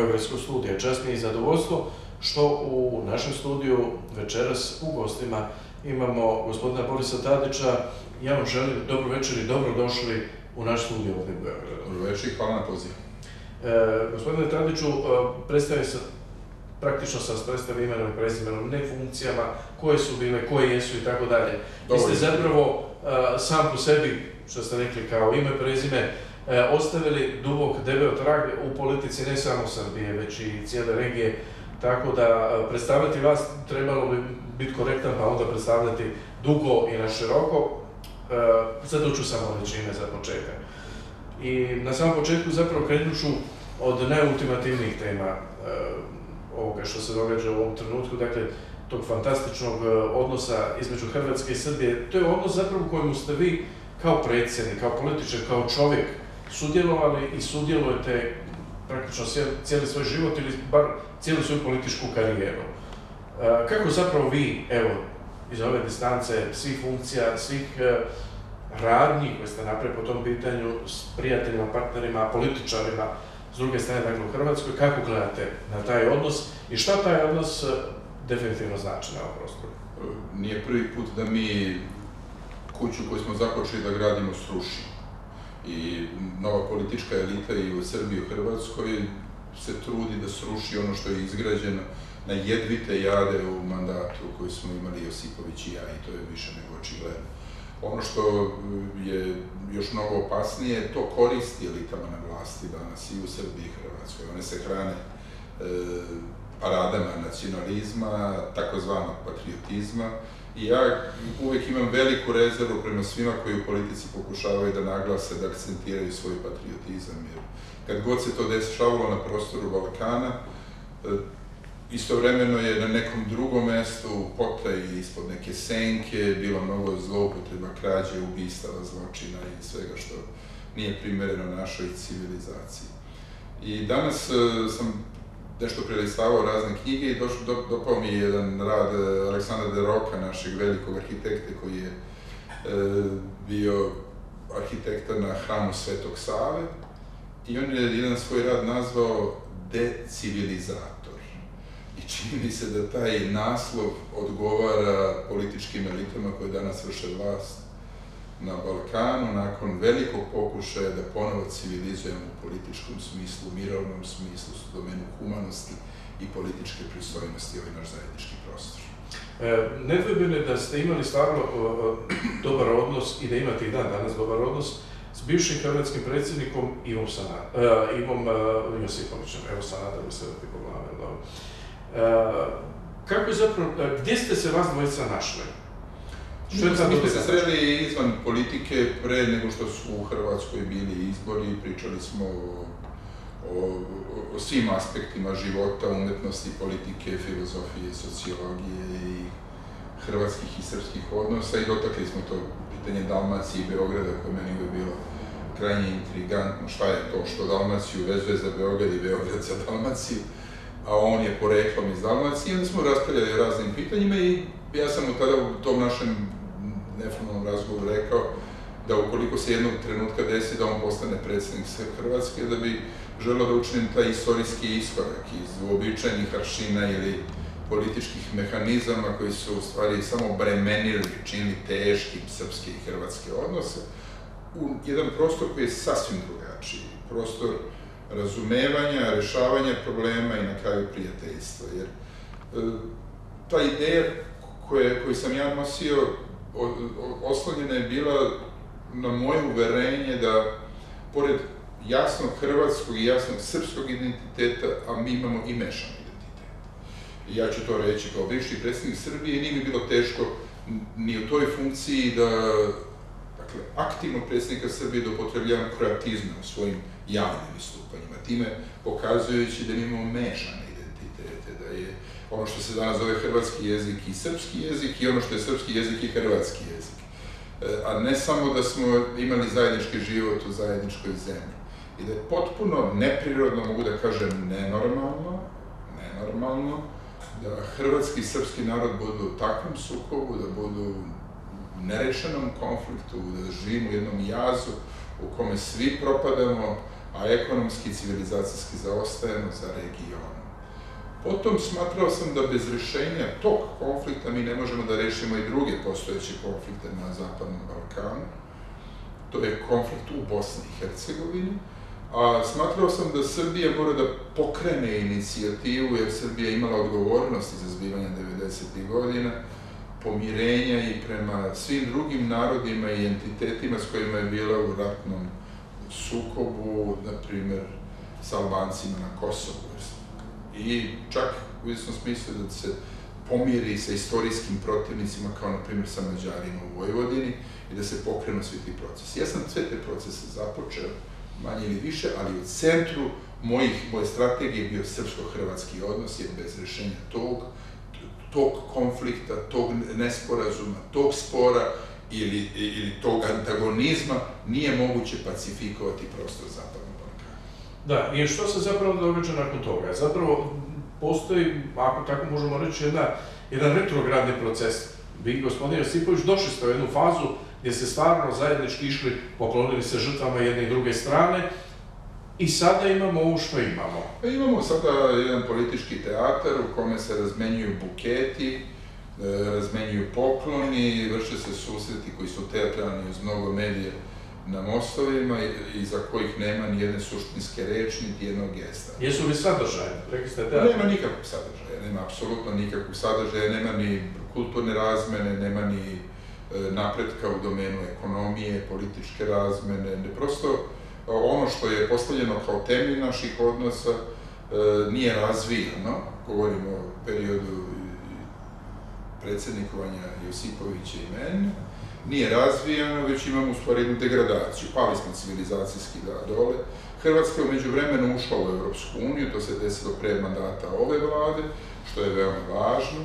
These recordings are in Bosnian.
Beogradskog studija. Čast mi je i zadovoljstvo što u našem studiju večeras u gostima imamo gospodina Borisa Tadića. Ja vam želim dobro večer i dobro došli u naš studiju ovdje u Beogradu. Dobro večer i hvala na pozivu. E, gospodine Tadiću, e, predstavim se praktično sam predstavio imenom i prezimenom, ne funkcijama, koje su bile, koje jesu i tako dalje. Vi ste zapravo uh, sam po sebi, što ste rekli kao ime, prezime, uh, ostavili dubok, debel trag u politici ne samo Srbije, već i cijele regije, tako da e, predstavljati vas trebalo bi biti korektan, pa onda predstavljati dugo i na široko. Uh, zato ću samo reći ime za početak. I na samom početku zapravo krenuću od najultimativnijih tema uh, ovoga što se događa u ovom trenutku, dakle, tog fantastičnog odnosa između Hrvatske i Srbije. To je odnos zapravo kojemu ste vi kao predsjednik, kao političar, kao čovjek sudjelovali i sudjelujete praktično cijeli svoj život ili bar cijelu svoju političku karijeru. E, kako zapravo vi, evo, iz ove distance, svih funkcija, svih e, radnji koje ste napravili po tom pitanju s prijateljima, partnerima, političarima, s druge strane, dakle, u Hrvatskoj, kako gledate na taj odnos i šta taj odnos e, definitivno znači na ovom prostoru? Nije prvi put da mi kuću koju smo započeli da gradimo sruši. I nova politička elita i u Srbiji i u Hrvatskoj se trudi da sruši ono što je izgrađeno na jedvite jade u mandatu koji smo imali Josipović i ja i to je više nego očigledno. Ono što e, je još mnogo opasnije, to koristi elitama na vlasti danas i u Srbiji i Hrvatskoj. One se hrane e, paradama nacionalizma, takozvanog patriotizma. I ja uvijek imam veliku rezervu prema svima koji u politici pokušavaju da naglase, da akcentiraju svoj patriotizam. Jer kad god se to dešavalo na prostoru Balkana, e, istovremeno je na nekom drugom mjestu, u potaji, ispod neke senke, bilo mnogo zloupotreba, krađe, ubistava, zločina i svega što nije primjereno našoj civilizaciji. I danas e, sam nešto prilistavao razne knjige i došlo, do, dopao mi je jedan rad e, Aleksandra de Roka, našeg velikog arhitekte koji je e, bio arhitekta na hramu Svetog Save i on je jedan svoj rad nazvao Decivilizator. I čini mi se da taj naslov odgovara političkim elitama koje danas vrše vlast na Balkanu nakon velikog pokušaja da ponovo civilizujemo u političkom smislu, mirovnom smislu, su domenu humanosti i političke pristojnosti ovaj naš zajednički prostor. E, Nedvojbeno je da ste imali stvarno dobar odnos i da imate i dan danas dobar odnos s bivšim hrvatskim predsjednikom Ivom, Sana, e, Ivom e, Josipovićem, evo Sanadar mi se da ti poglavim, dobro. E, kako je zapravo, e, gdje ste se vas dvojica našli? Što je Mi se sreli izvan politike pre nego što su u Hrvatskoj bili izbori, pričali smo o, o, o svim aspektima života, umetnosti, politike, filozofije, sociologije i hrvatskih i srpskih odnosa i dotakli smo to pitanje Dalmacije i Beograda koje meni je bilo krajnje intrigantno. Šta je to što Dalmaciju vezuje za Beograd i Beograd za Dalmaciju? a on je poreklom iz Dalmacije, onda smo raspravljali o raznim pitanjima i ja sam mu tada u tom našem neformalnom razgovoru rekao da ukoliko se jednog trenutka desi da on postane predsjednik Hrvatske, da bi želeo da učinim taj istorijski iskorak iz uobičajenih aršina ili političkih mehanizama koji su u stvari samo bremenili, činili teškim srpske i hrvatske odnose, u jedan prostor koji je sasvim drugačiji. Prostor razumevanja, rešavanja problema i na kraju prijateljstva. Jer e, ta ideja koje, koju sam ja nosio oslonjena je bila na moje uverenje da pored jasnog hrvatskog i jasnog srpskog identiteta, a mi imamo i mešan identitet. I ja ću to reći kao bivši predsjednik Srbije, nije mi bilo teško ni u toj funkciji da dakle, aktivno predsjednika Srbije da upotrebljavam kroatizme u svojim javnim istupanjima, time pokazujući da imamo mešane identitete, da je ono što se danas zove hrvatski jezik i srpski jezik i ono što je srpski jezik i hrvatski jezik. E, a ne samo da smo imali zajednički život u zajedničkoj zemlji. I da je potpuno neprirodno, mogu da kažem, nenormalno, nenormalno, da hrvatski i srpski narod budu u takvom sukobu, da budu nerešenom konfliktu, da živimo u jednom jazu u kome svi propadamo, a ekonomski i civilizacijski zaostajemo za region. Potom smatrao sam da bez rješenja tog konflikta mi ne možemo da rešimo i druge postojeće konflikte na Zapadnom Balkanu. To je konflikt u Bosni i Hercegovini. A smatrao sam da Srbija mora da pokrene inicijativu, jer Srbija imala odgovornosti za zbivanje 90. godina, pomirenja i prema svim drugim narodima i entitetima s kojima je bila u ratnom sukobu, na primjer, sa Albancima na Kosovu. I čak u istom smislu da se pomiri sa istorijskim protivnicima, kao na primjer sa Mađarima u Vojvodini, i da se pokrenu svi ti procesi. Ja sam sve te procese započeo, manje ili više, ali u centru mojih, moje strategije bio srpsko-hrvatski odnos, jer bez rešenja tog, tog konflikta, tog nesporazuma, tog spora ili, ili tog antagonizma nije moguće pacifikovati prostor zapada. Da, i što se zapravo događa nakon toga? Zapravo postoji, ako tako možemo reći, jedna, jedan retrogradni proces. Vi, gospodin Josipović, došli ste u jednu fazu gdje ste stvarno zajednički išli, poklonili se žrtvama jedne i druge strane, I sada imamo ovo što imamo. Pa imamo sada jedan politički teatar u kome se razmenjuju buketi, e, razmenjuju pokloni, vrše se susreti koji su teatralni uz mnogo medije na mostovima i za kojih nema ni jedne suštinske reči, niti jednog gesta. Jesu li sadržaje? Rekli ste teatr? Nema nikakvog sadržaja, nema apsolutno nikakvog sadržaja, nema ni kulturne razmene, nema ni e, napretka u domenu ekonomije, političke razmene, ne prosto ono što je postavljeno kao temelj naših odnosa e, nije razvijeno, govorimo o periodu predsjednikovanja Josipovića i mene, nije razvijeno, već imamo u stvari jednu degradaciju, pali smo civilizacijski da dole. Hrvatska je umeđu vremenu ušla u Europsku uniju, to se desilo pre mandata ove vlade, što je veoma važno.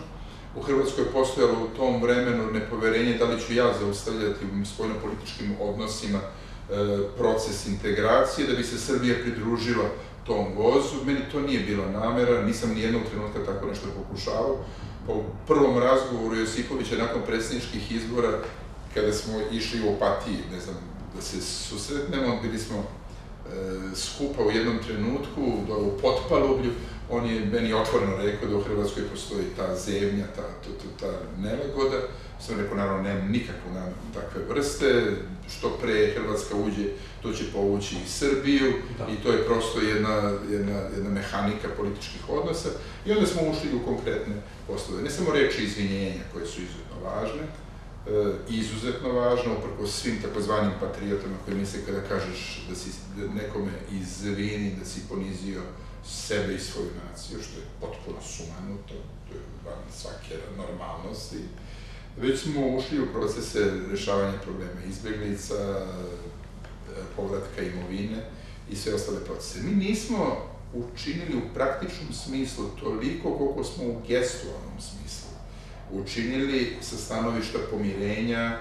U Hrvatskoj je postojalo u tom vremenu nepoverenje da li ću ja zaustavljati u spojno-političkim odnosima e, proces integracije, da bi se Srbija pridružila tom vozu. Meni to nije bila namera, nisam ni jednog trenutka tako nešto pokušavao. Po prvom razgovoru Josipovića nakon predsjedničkih izbora, kada smo išli u opatiji, ne znam, da se susretnemo, bili smo e, skupa u jednom trenutku, dole u potpalublju, on je meni otvoreno rekao da u Hrvatskoj postoji ta zemlja, ta, ta, ta, ta nelagoda, sam rekao, naravno, nemam nikakvu namenu takve vrste, što pre Hrvatska uđe, to će povući i Srbiju da. i to je prosto jedna, jedna, jedna mehanika političkih odnosa i onda smo ušli u konkretne poslove. Ne samo reči izvinjenja koje su izuzetno važne, E, izuzetno važno, uprko svim takozvanim patriotama koji misle kada kažeš da si nekome izvini, da si ponizio sebe i svoju naciju, što je potpuno sumanuto, to je van svake normalnosti već smo ušli u procese rešavanja problema izbjeglica, e, povratka imovine i sve ostale procese. Mi nismo učinili u praktičnom smislu toliko koliko smo u gestualnom smislu učinili sa stanovišta pomirenja, e,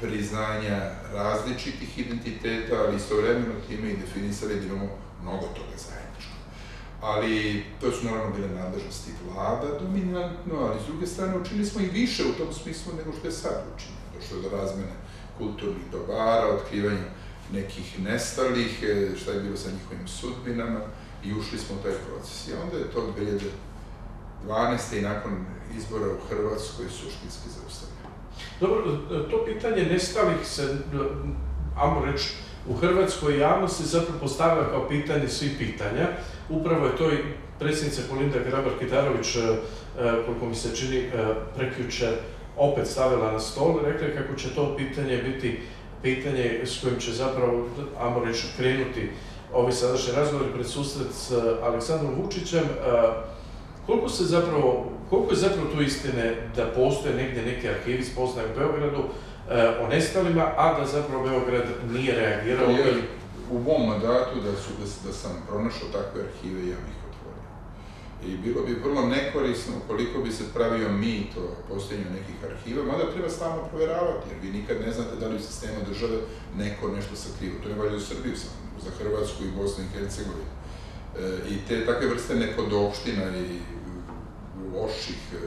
priznanja različitih identiteta, ali istovremeno time i definisali da imamo mnogo toga zajedničko. ali to su naravno bile nadležnosti vlada dominantno, ali s druge strane učinili smo i više u tom smislu nego što je sad učinjeno. Došlo je do razmene kulturnih dobara, otkrivanja nekih nestalih, e, šta je bilo sa njihovim sudbinama i ušli smo u taj proces. I onda je to 12. i nakon izbora u Hrvatskoj suštinski zaustavljeno. Dobro, to pitanje nestalih se, amo reći, u hrvatskoj javnosti zapravo postavlja kao pitanje svih pitanja. Upravo je to i predsjednica Kolinda Grabar-Kitarović, e, e, koliko mi se čini, e, prekjuče opet stavila na stol i rekla kako će to pitanje biti pitanje s kojim će zapravo, ajmo reći, krenuti ovi sadašnji razgovori pred susret s Aleksandrom Vučićem. Koliko se zapravo, koliko je zapravo tu istine da postoje negdje neke arhivi spoznaje u Beogradu eh, o nestalima, a da zapravo Beograd nije reagirao? Jer, u mom mandatu da, su, da, da sam pronašao takve arhive, ja bih otvorio. I bilo bi vrlo nekorisno koliko bi se pravio mit o postojenju nekih arhiva, mada treba stalno provjeravati, jer vi nikad ne znate da li u sistemu države neko nešto sakrivo. To ne valje za Srbiju samo, za Hrvatsku i Bosnu i Hercegovinu. E, I te takve vrste nekodopština i loših e,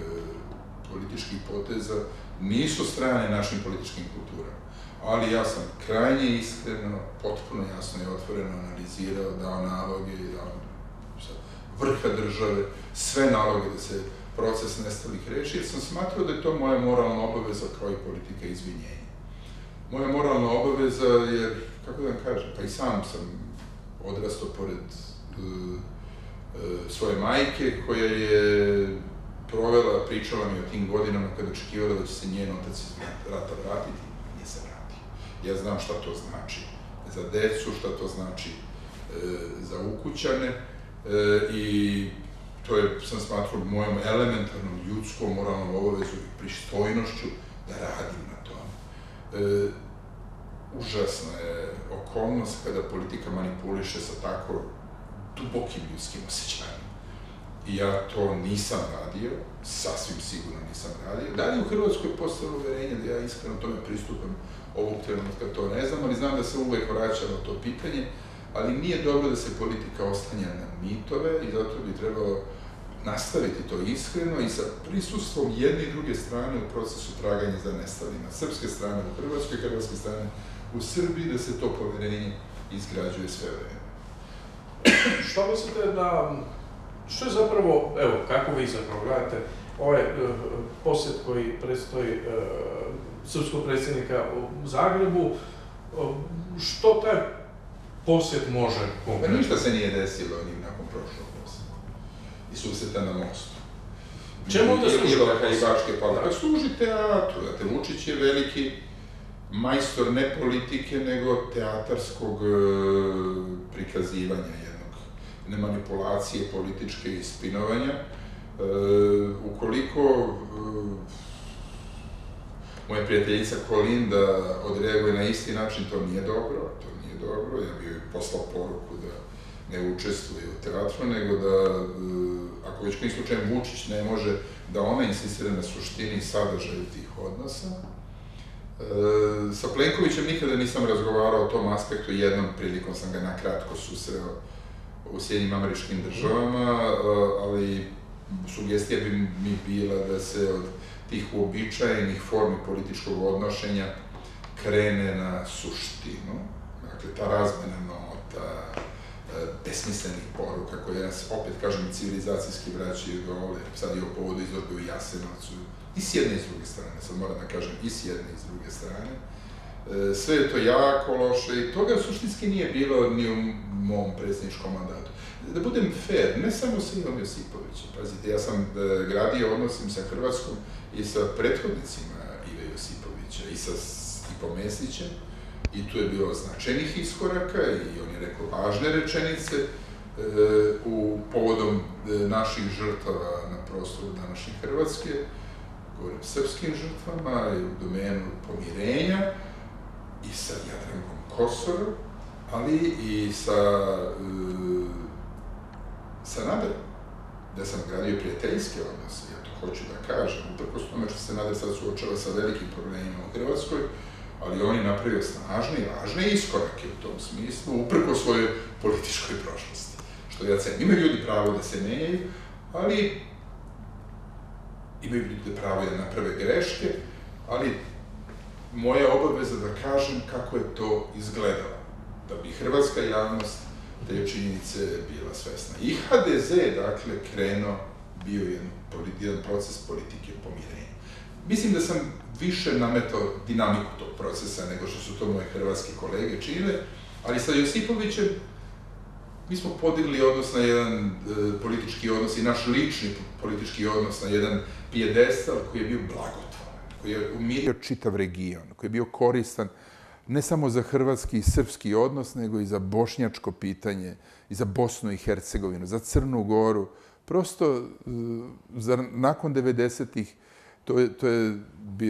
političkih poteza nisu strane našim političkim kulturama. Ali ja sam krajnje iskreno, potpuno jasno i otvoreno analizirao, dao naloge i dao vrha države, sve naloge da se proces nestalih reši, jer sam smatrao da je to moja moralna obaveza kao i politika izvinjenja. Moja moralna obaveza je, kako da vam kažem, pa i sam sam odrastao pored uh, uh, svoje majke, koja je provela, pričala mi o tim godinama kada očekivala da će se njen otac iz rata vratiti, nije se vratio. Ja znam šta to znači za decu, šta to znači e, za ukućane e, i to je, sam smatrao, mojom elementarnom ljudskom moralnom obavezu i pristojnošću da radim na tom. E, užasna je okolnost kada politika manipuliše sa tako dubokim ljudskim osjećajima Ja to nisam radio, sasvim sigurno nisam radio. Da li u Hrvatskoj postalo uverenje da ja iskreno tome pristupam ovog trenutka, to ne znam, ali znam da se uvek vraća na to pitanje, ali nije dobro da se politika oslanja na mitove i zato bi trebalo nastaviti to iskreno i sa prisustvom jedne i druge strane u procesu traganja za nestalima. Srpske strane u Hrvatskoj, hrvatske strane u Srbiji, da se to poverenje izgrađuje sve vreme. Što mislite da, što je zapravo, evo, kako vi zapravo gledate, ovaj uh, posjet koji predstoji uh, srpskog predsjednika u Zagrebu, uh, što taj posjet može konkretno? Pa ništa se nije desilo njim nakon prošlog posjeta. I susjeta na mostu. Čemu onda služi taj posjet? Pa služi teatru. Znate, Vučić je veliki majstor ne politike, nego teatarskog prikazivanja jednog, ne manipulacije političke i spinovanja. E, ukoliko e, moja prijateljica Kolinda odreaguje na isti način, to nije dobro, to nije dobro, ja bih poslao poruku da ne učestvuje u teatru, nego da, e, ako već kojim slučajem Vučić ne može, da ona insistira na suštini i sadržaju tih odnosa. E, sa Plenkovićem nikada nisam razgovarao o tom aspektu, jednom prilikom sam ga nakratko susreo u Sjedinim američkim državama, e, ali sugestija bi mi bila da se od tih uobičajenih formi političkog odnošenja krene na suštinu. Dakle, ta razmena nota, e, besmislenih poruka koje nas, opet kažem, civilizacijski vraćaju dole, sad i o povodu izložbe u Jasenovcu, i s jedne i s druge strane, sad moram da kažem, i s jedne i s druge strane. E, sve je to jako loše i toga suštinski nije bilo ni u mom predsjedničkom mandatu. Da budem fair, ne samo sa Ivom Josipovićem, pazite, ja sam e, gradio odnosim sa Hrvatskom i sa prethodnicima Ive Josipovića i sa Stipom Mesićem i tu je bilo značajnih iskoraka i on je rekao važne rečenice e, u povodom naših žrtava na prostoru današnje Hrvatske govorim, srpskim žrtvama i u domenu pomirenja sa Jadrankom Kosor, ali i sa, e, uh, sa Naderom, da sam gradio prijateljske odnose, ja to hoću da kažem, uprkos tome što se Nader sad suočava sa velikim problemima u Hrvatskoj, ali on je napravio snažne i važne iskorake u tom smislu, uprko svojoj političkoj prošlosti. Što ja cenim. Imaju ljudi pravo da se menjaju, ali imaju ljudi pravo da naprave greške, ali moja obaveza da kažem kako je to izgledalo, da bi hrvatska javnost te činjenice bila svesna. I HDZ, dakle, krenuo, bio jedan, jedan proces politike pomirenja. Mislim da sam više nametao dinamiku tog procesa nego što su to moje hrvatske kolege činile, ali sa Josipovićem mi smo podigli odnos na jedan e, politički odnos i naš lični politički odnos na jedan pijedestal koji je bio blagot koji je umirio čitav region, koji je bio koristan ne samo za hrvatski i srpski odnos, nego i za bošnjačko pitanje, i za Bosnu i Hercegovinu, za Crnu Goru. Prosto, e, za, nakon 90-ih, to je, to je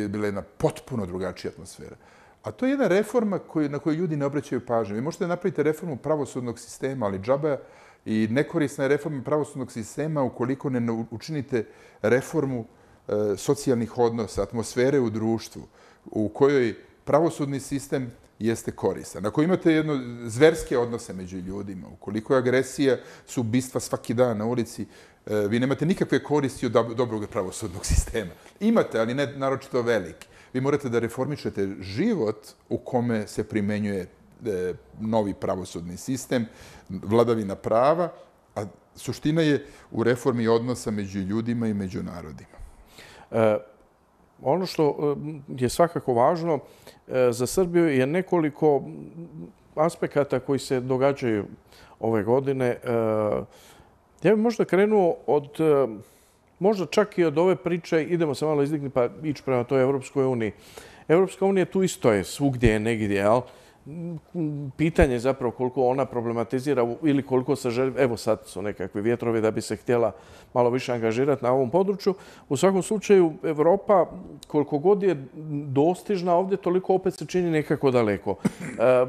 bila jedna potpuno drugačija atmosfera. A to je jedna reforma koju, na koju ljudi ne obraćaju pažnju. Vi možete napraviti reformu pravosudnog sistema, ali džaba i nekorisna je reforma pravosudnog sistema ukoliko ne učinite reformu uh, E, socijalnih odnosa, atmosfere u društvu, u kojoj pravosudni sistem jeste koristan. Ako imate jedno zverske odnose među ljudima, ukoliko je agresija, su ubistva svaki dan na ulici, e, vi nemate nikakve koristi od dobrog pravosudnog sistema. Imate, ali ne naročito veliki. Vi morate da reformišete život u kome se primenjuje e, novi pravosudni sistem, vladavina prava, a suština je u reformi odnosa među ljudima i među narodima. E, ono što e, je svakako važno e, za Srbiju je nekoliko aspekata koji se događaju ove godine. E, ja bih možda krenuo od, možda čak i od ove priče, idemo se malo izdigni pa ići prema toj Evropskoj uniji. Evropska unija tu isto je, svugdje je negdje, ali pitanje je zapravo koliko ona problematizira ili koliko se želi, evo sad su nekakvi vjetrovi da bi se htjela malo više angažirati na ovom području. U svakom slučaju, Evropa koliko god je dostižna ovdje, toliko opet se čini nekako daleko. E,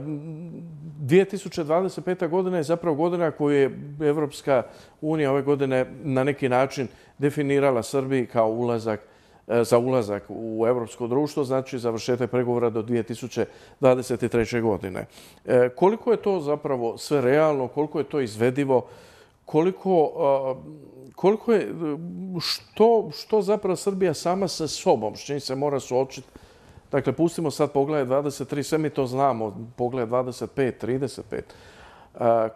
2025. godina je zapravo godina koju je Evropska unija ove godine na neki način definirala Srbiji kao ulazak Evropa E, za ulazak u evropsko društvo, znači završete pregovora do 2023. godine. E, koliko je to zapravo sve realno, koliko je to izvedivo, koliko, koliko je, što, što zapravo Srbija sama sa sobom, s čim se mora suočiti, Dakle, pustimo sad pogled 23, sve mi to znamo, pogled 25, 35. E,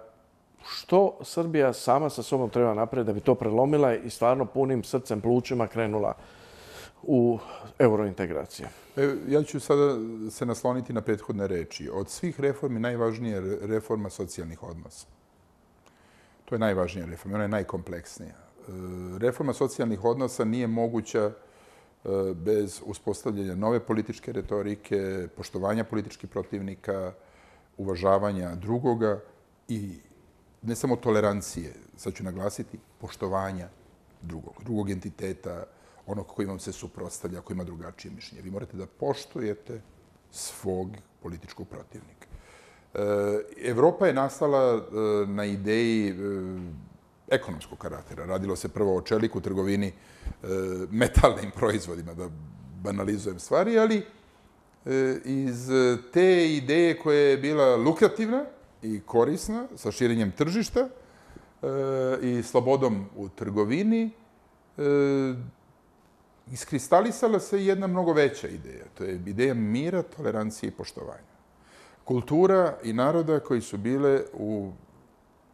što Srbija sama sa sobom treba napraviti da bi to prelomila i stvarno punim srcem, plućima krenula u eurointegracije. E, ja ću sada se nasloniti na prethodne reči. Od svih reformi najvažnija je reforma socijalnih odnosa. To je najvažnija reforma, ona je najkompleksnija. E, reforma socijalnih odnosa nije moguća e, bez uspostavljanja nove političke retorike, poštovanja političkih protivnika, uvažavanja drugoga i ne samo tolerancije, sad ću naglasiti, poštovanja drugog, drugog entiteta, onog koji vam se suprostavlja, koji ima drugačije mišljenje. Vi morate da poštujete svog političkog protivnika. E, Evropa je nastala e, na ideji e, ekonomskog karaktera. Radilo se prvo o čeliku, trgovini, metalnim proizvodima, da banalizujem stvari, ali iz te ideje koja je bila lukrativna i korisna sa širenjem tržišta i slobodom u trgovini, iskristalisala se jedna mnogo veća ideja. To je ideja mira, tolerancije i poštovanja. Kultura i naroda koji su bile u,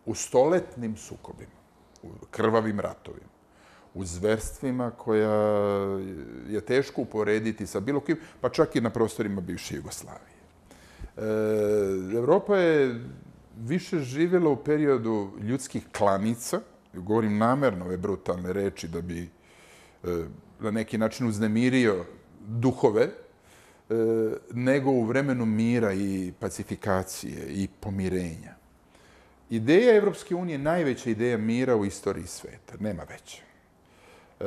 u stoletnim sukobima, u krvavim ratovima, u zverstvima koja je teško uporediti sa bilo kim, pa čak i na prostorima bivše Jugoslavije. E, Evropa je više živjela u periodu ljudskih klanica, govorim namerno ove brutalne reči da bi E, na neki način uznemirio duhove, e, nego u vremenu mira i pacifikacije i pomirenja. Ideja Evropske unije je najveća ideja mira u istoriji sveta. Nema veće. E,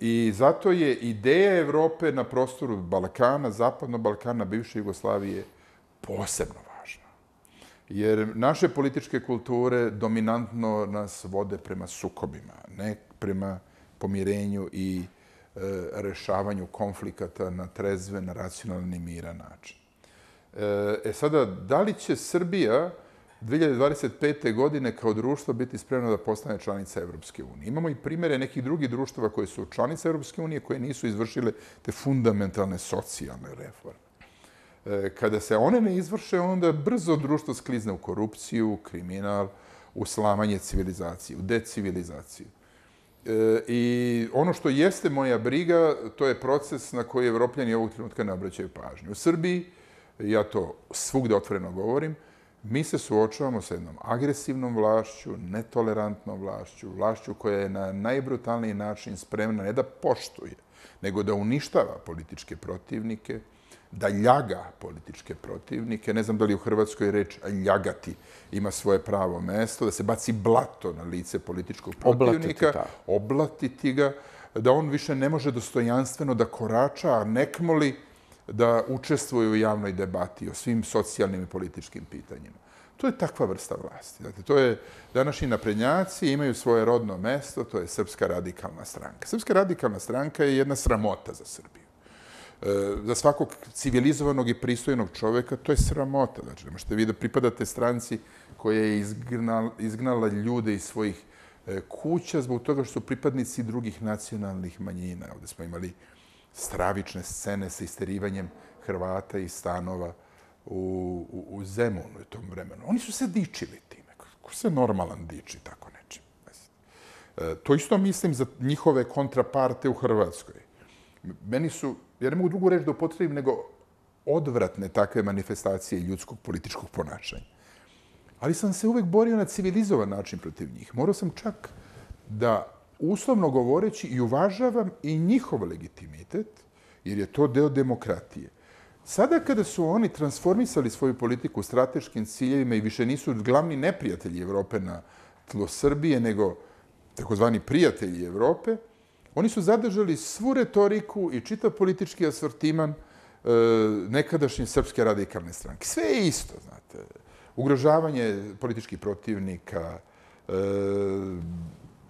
I zato je ideja Evrope na prostoru Balkana, Zapadnog Balkana, bivše Jugoslavije, posebno važna. Jer naše političke kulture dominantno nas vode prema sukobima, ne prema pomirenju i E, rešavanju konflikata na trezven, racionalni, miran način. E, e sada, da li će Srbija 2025. godine kao društvo biti spremno da postane članica Evropske unije? Imamo i primere nekih drugih društava koje su članice Evropske unije koje nisu izvršile te fundamentalne socijalne reforme. E, kada se one ne izvrše, onda brzo društvo sklizne u korupciju, kriminal, u slamanje civilizacije, u decivilizaciju. E, I ono što jeste moja briga, to je proces na koji evropljani ovog trenutka ne obraćaju pažnju. U Srbiji, ja to svugde otvoreno govorim, mi se suočavamo sa jednom agresivnom vlašću, netolerantnom vlašću, vlašću koja je na najbrutalniji način spremna ne da poštuje, nego da uništava političke protivnike, da ljaga političke protivnike. Ne znam da li u Hrvatskoj reč ljagati ima svoje pravo mesto, da se baci blato na lice političkog protivnika, oblatiti, oblatiti ga, da on više ne može dostojanstveno da korača, a nekmoli da učestvuje u javnoj debati o svim socijalnim i političkim pitanjima. To je takva vrsta vlasti. Dakle, to je današnji naprednjaci imaju svoje rodno mesto, to je Srpska radikalna stranka. Srpska radikalna stranka je jedna sramota za Srbiju. E, za svakog civilizovanog i pristojnog čoveka, to je sramota. Znači, ne možete vi da pripadate stranci koja je izgnala, izgnala ljude iz svojih e, kuća zbog toga što su pripadnici drugih nacionalnih manjina. Ovdje smo imali stravične scene sa isterivanjem Hrvata i stanova u, u, u Zemunu u tom vremenu. Oni su se dičili time. Ko se normalan diči tako nečim? E, to isto mislim za njihove kontraparte u Hrvatskoj. Meni su, ja ne mogu drugu reći da upotrebim, nego odvratne takve manifestacije ljudskog političkog ponašanja. Ali sam se uvek borio na civilizovan način protiv njih. Morao sam čak da, uslovno govoreći, i uvažavam i njihov legitimitet, jer je to deo demokratije. Sada kada su oni transformisali svoju politiku strateškim ciljevima i više nisu glavni neprijatelji Evrope na tlo Srbije, nego takozvani prijatelji Evrope, oni su zadržali svu retoriku i čitav politički asortiman e, nekadašnje srpske radikalne stranke. Sve je isto, znate. Ugrožavanje političkih protivnika, e,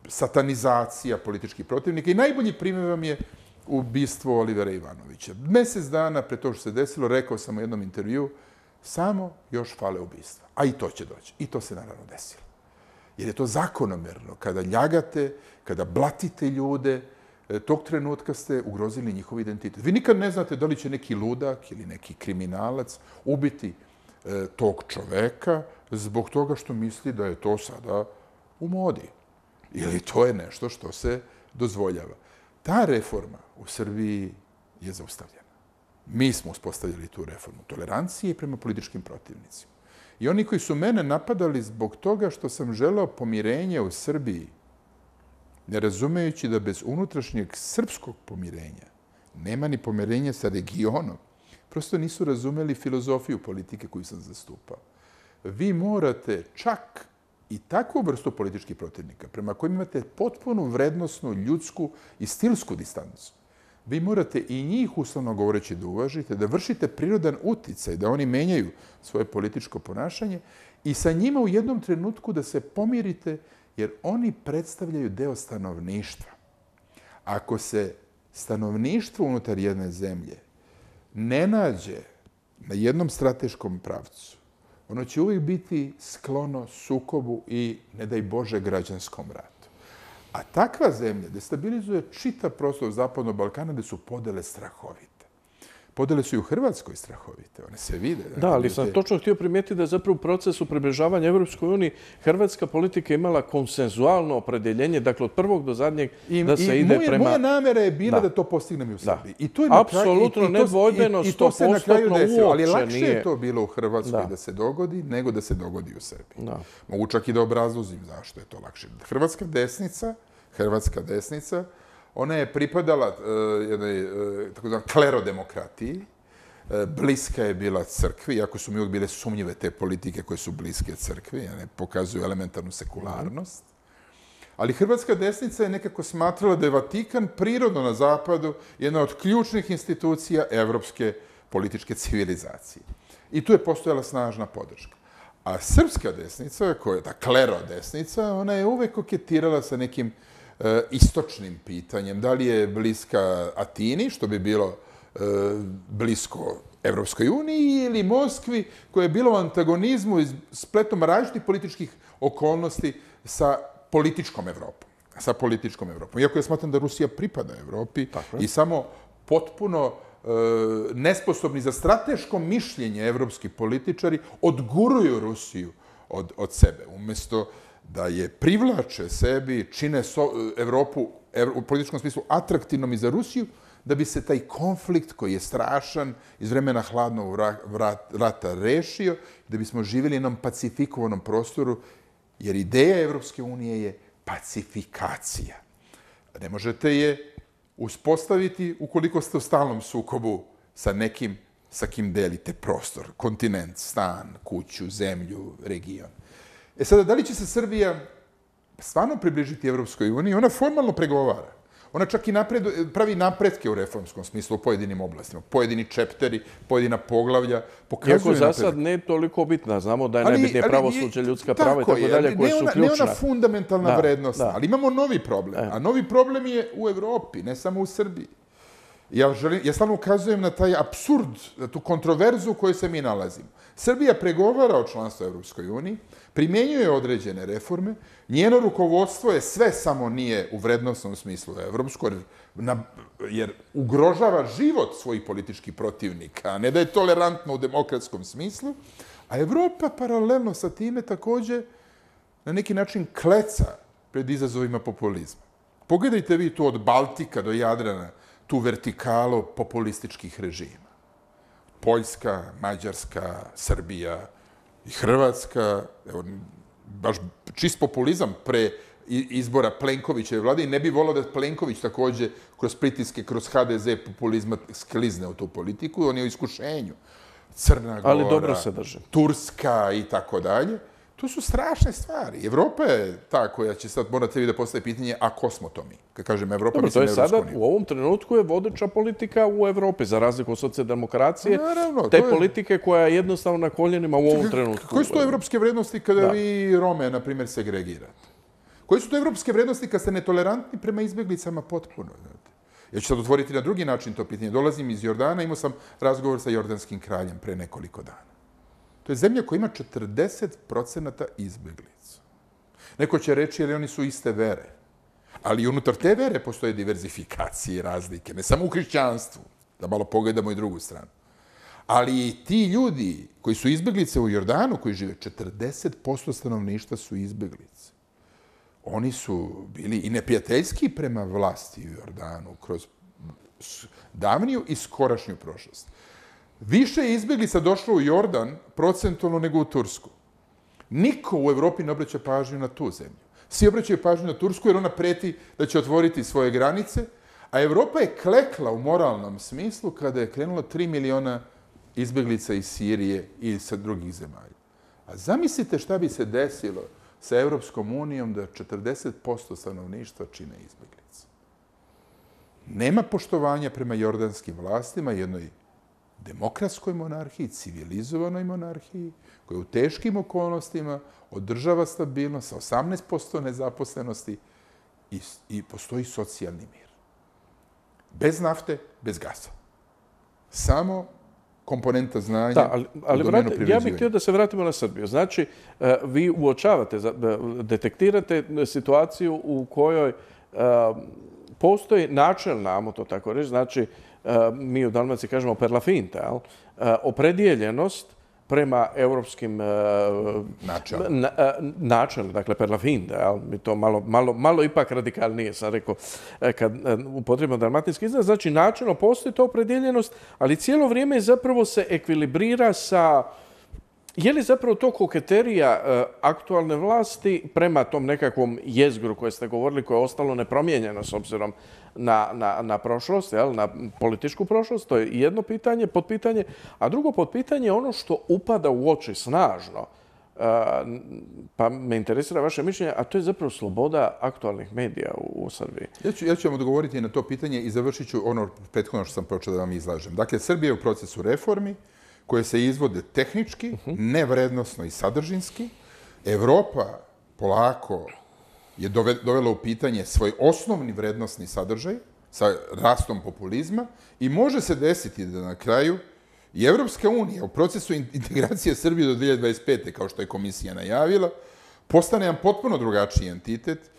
satanizacija političkih protivnika i najbolji primjer vam je ubistvo Olivera Ivanovića. Mesec dana pre to što se desilo, rekao sam u jednom intervju, samo još fale ubistva. A i to će doći. I to se naravno desilo. Jer je to zakonomerno. Kada ljagate, kada blatite ljude, E, tog trenutka ste ugrozili njihov identitet. Vi nikad ne znate da li će neki ludak ili neki kriminalac ubiti e, tog čoveka zbog toga što misli da je to sada u modi. Ili to je nešto što se dozvoljava. Ta reforma u Srbiji je zaustavljena. Mi smo uspostavljali tu reformu tolerancije prema političkim protivnicima. I oni koji su mene napadali zbog toga što sam želeo pomirenje u Srbiji, ne razumejući da bez unutrašnjeg srpskog pomirenja nema ni pomirenja sa regionom, prosto nisu razumeli filozofiju politike koju sam zastupao. Vi morate čak i takvu vrstu političkih protivnika, prema kojim imate potpunu vrednostnu, ljudsku i stilsku distancu, vi morate i njih uslovno govoreći da uvažite, da vršite prirodan uticaj, da oni menjaju svoje političko ponašanje i sa njima u jednom trenutku da se pomirite, jer oni predstavljaju deo stanovništva. Ako se stanovništvo unutar jedne zemlje ne nađe na jednom strateškom pravcu, ono će uvijek biti sklono sukobu i, ne daj Bože, građanskom ratu. A takva zemlja destabilizuje čita prostor Zapadnog Balkana gde su podele strahovite. Podele su i u Hrvatskoj strahovite, one se vide. Da, ali sam točno htio primijeti da je zapravo u procesu približavanja Evropskoj uniji Hrvatska politika imala konsenzualno opredeljenje, dakle od prvog do zadnjeg, da se ide prema... Moja namera je bila da to postignem i u Srbiji. I to je Apsolutno nedvojbeno, sto postotno uopće nije. Ali lakše je to bilo u Hrvatskoj da se dogodi nego da se dogodi u Srbiji. Mogu čak i da obrazlozim zašto je to lakše. Hrvatska desnica hrvatska desnica, ona je pripadala uh, jednoj e, uh, takozvan klerodemokratiji, e, bliska je bila crkvi, iako su mi uvijek bile sumnjive te politike koje su bliske crkvi, ne pokazuju elementarnu sekularnost. Ali hrvatska desnica je nekako smatrala da je Vatikan prirodno na zapadu jedna od ključnih institucija evropske političke civilizacije. I tu je postojala snažna podrška. A srpska desnica, koja je ta klero desnica, ona je uvek koketirala sa nekim uh, E, istočnim pitanjem. Da li je bliska Atini, što bi bilo e, blisko Evropskoj uniji, ili Moskvi, koje je bilo u antagonizmu i spletom različitih političkih okolnosti sa političkom Evropom. Sa političkom Evropom. Iako ja smatram da Rusija pripada Evropi i samo potpuno e, nesposobni za strateško mišljenje evropski političari odguruju Rusiju od, od sebe. Umjesto da je privlače sebi, čine so, Evropu u političkom smislu atraktivnom i za Rusiju, da bi se taj konflikt koji je strašan iz vremena hladnog rata rešio, da bismo živjeli na pacifikovanom prostoru, jer ideja Evropske unije je pacifikacija. Ne možete je uspostaviti ukoliko ste u stalnom sukobu sa nekim sa kim delite prostor, kontinent, stan, kuću, zemlju, region. E sada, da li će se Srbija stvarno približiti Evropskoj uniji? Ona formalno pregovara. Ona čak i napred, pravi napredke u reformskom smislu u pojedinim oblastima. Pojedini čepteri, pojedina poglavlja pokazuju Iako za sad ne toliko bitna. Znamo da je najbitnije pravosuđe, ljudska prava i tako dalje, koje su ključne. Ne ona fundamentalna vrednost, ali imamo novi problem. E. A novi problem je u Evropi, ne samo u Srbiji. Ja, želim, ja stalno ukazujem na taj absurd, na tu kontroverzu u kojoj se mi nalazimo. Srbija pregovara o članstvu Evropskoj uniji, primjenjuje određene reforme, njeno rukovodstvo je sve samo nije u vrednostnom smislu evropsko, na, jer ugrožava život svojih političkih protivnika, a ne da je tolerantno u demokratskom smislu, a Evropa paralelno sa time takođe na neki način kleca pred izazovima populizma. Pogledajte vi tu od Baltika do Jadrana, tu vertikalu populističkih režima. Poljska, Mađarska, Srbija i Hrvatska, evo, baš čist populizam pre izbora Plenkovića i vlade i ne bi volao da Plenković također kroz pritiske, kroz HDZ populizma sklizne u tu politiku. On je u iskušenju. Crna Gora, Ali dobro se drže. Turska i tako dalje. To su strašne stvari. Evropa je ta koja će sad morate vi da postaje pitanje, a ko smo to mi? Kad kažem Evropa, Dobro, mislim to je sada, u ovom trenutku je vodeća politika u Evropi, za razliku od socijaldemokracije, Naravno, te je... politike koja je jednostavno na koljenima u ovom trenutku. Koje su to evropske vrednosti kada da. vi Rome, na primjer, segregirate? Koje su to evropske vrednosti kad ste netolerantni prema izbjeglicama potpuno? Ja ću sad otvoriti na drugi način to pitanje. Dolazim iz Jordana, imao sam razgovor sa jordanskim kraljem pre nekoliko dana. To je zemlja koja ima 40% izbjeglica. Neko će reći jer oni su iste vere. Ali unutar te vere postoje diverzifikacije i razlike. Ne samo u hrišćanstvu. Da malo pogledamo i drugu stranu. Ali i ti ljudi koji su izbjeglice u Jordanu, koji žive, 40% stanovništva su izbjeglice. Oni su bili i neprijateljski prema vlasti u Jordanu kroz davniju i skorašnju prošlost. Više je izbjeglica došlo u Jordan procentualno nego u Tursku. Niko u Evropi ne obraća pažnju na tu zemlju. Svi obraćaju pažnju na Tursku jer ona preti da će otvoriti svoje granice, a Evropa je klekla u moralnom smislu kada je krenulo 3 miliona izbjeglica iz Sirije i sa drugih zemalja. A zamislite šta bi se desilo sa Evropskom unijom da 40% stanovništva čine izbjeglice. Nema poštovanja prema jordanskim vlastima, jednoj demokratskoj monarhiji, civilizovanoj monarhiji, koja u teškim okolnostima održava stabilnost sa 18% nezaposlenosti i, i postoji socijalni mir. Bez nafte, bez gasa. Samo komponenta znanja da, ali, ali vrati, Ja bih htio da se vratimo na Srbiju. Znači, e, vi uočavate, detektirate situaciju u kojoj e, postoji načelna, amo to tako reći, znači, mi u Dalmaciji kažemo per la finta, jel? Eh, opredijeljenost prema europskim eh, načelima, dakle per la finta, jel? Mi to malo, malo, malo ipak radikalnije sam rekao kad upotrebimo dalmatinski izraz. Znači, načelno postoji to opredijeljenost, ali cijelo vrijeme zapravo se ekvilibrira sa Je li zapravo to koketerija aktualne vlasti prema tom nekakvom jezgru koje ste govorili, koje je ostalo nepromijenjeno s obzirom na, na, na prošlost, jel, na političku prošlost, to je jedno pitanje, podpitanje, a drugo podpitanje je ono što upada u oči snažno, e, pa me interesira vaše mišljenje, a to je zapravo sloboda aktualnih medija u, u Srbiji. Ja ću, ja ću vam odgovoriti na to pitanje i završit ću ono prethodno što sam počeo da vam izlažem. Dakle, Srbija je u procesu reformi koje se izvode tehnički, uh -huh. nevrednostno i sadržinski. Evropa polako je dovela u pitanje svoj osnovni vrednostni sadržaj sa rastom populizma i može se desiti da na kraju i Evropska unija u procesu integracije Srbije do 2025. kao što je komisija najavila, postane jedan potpuno drugačiji entitet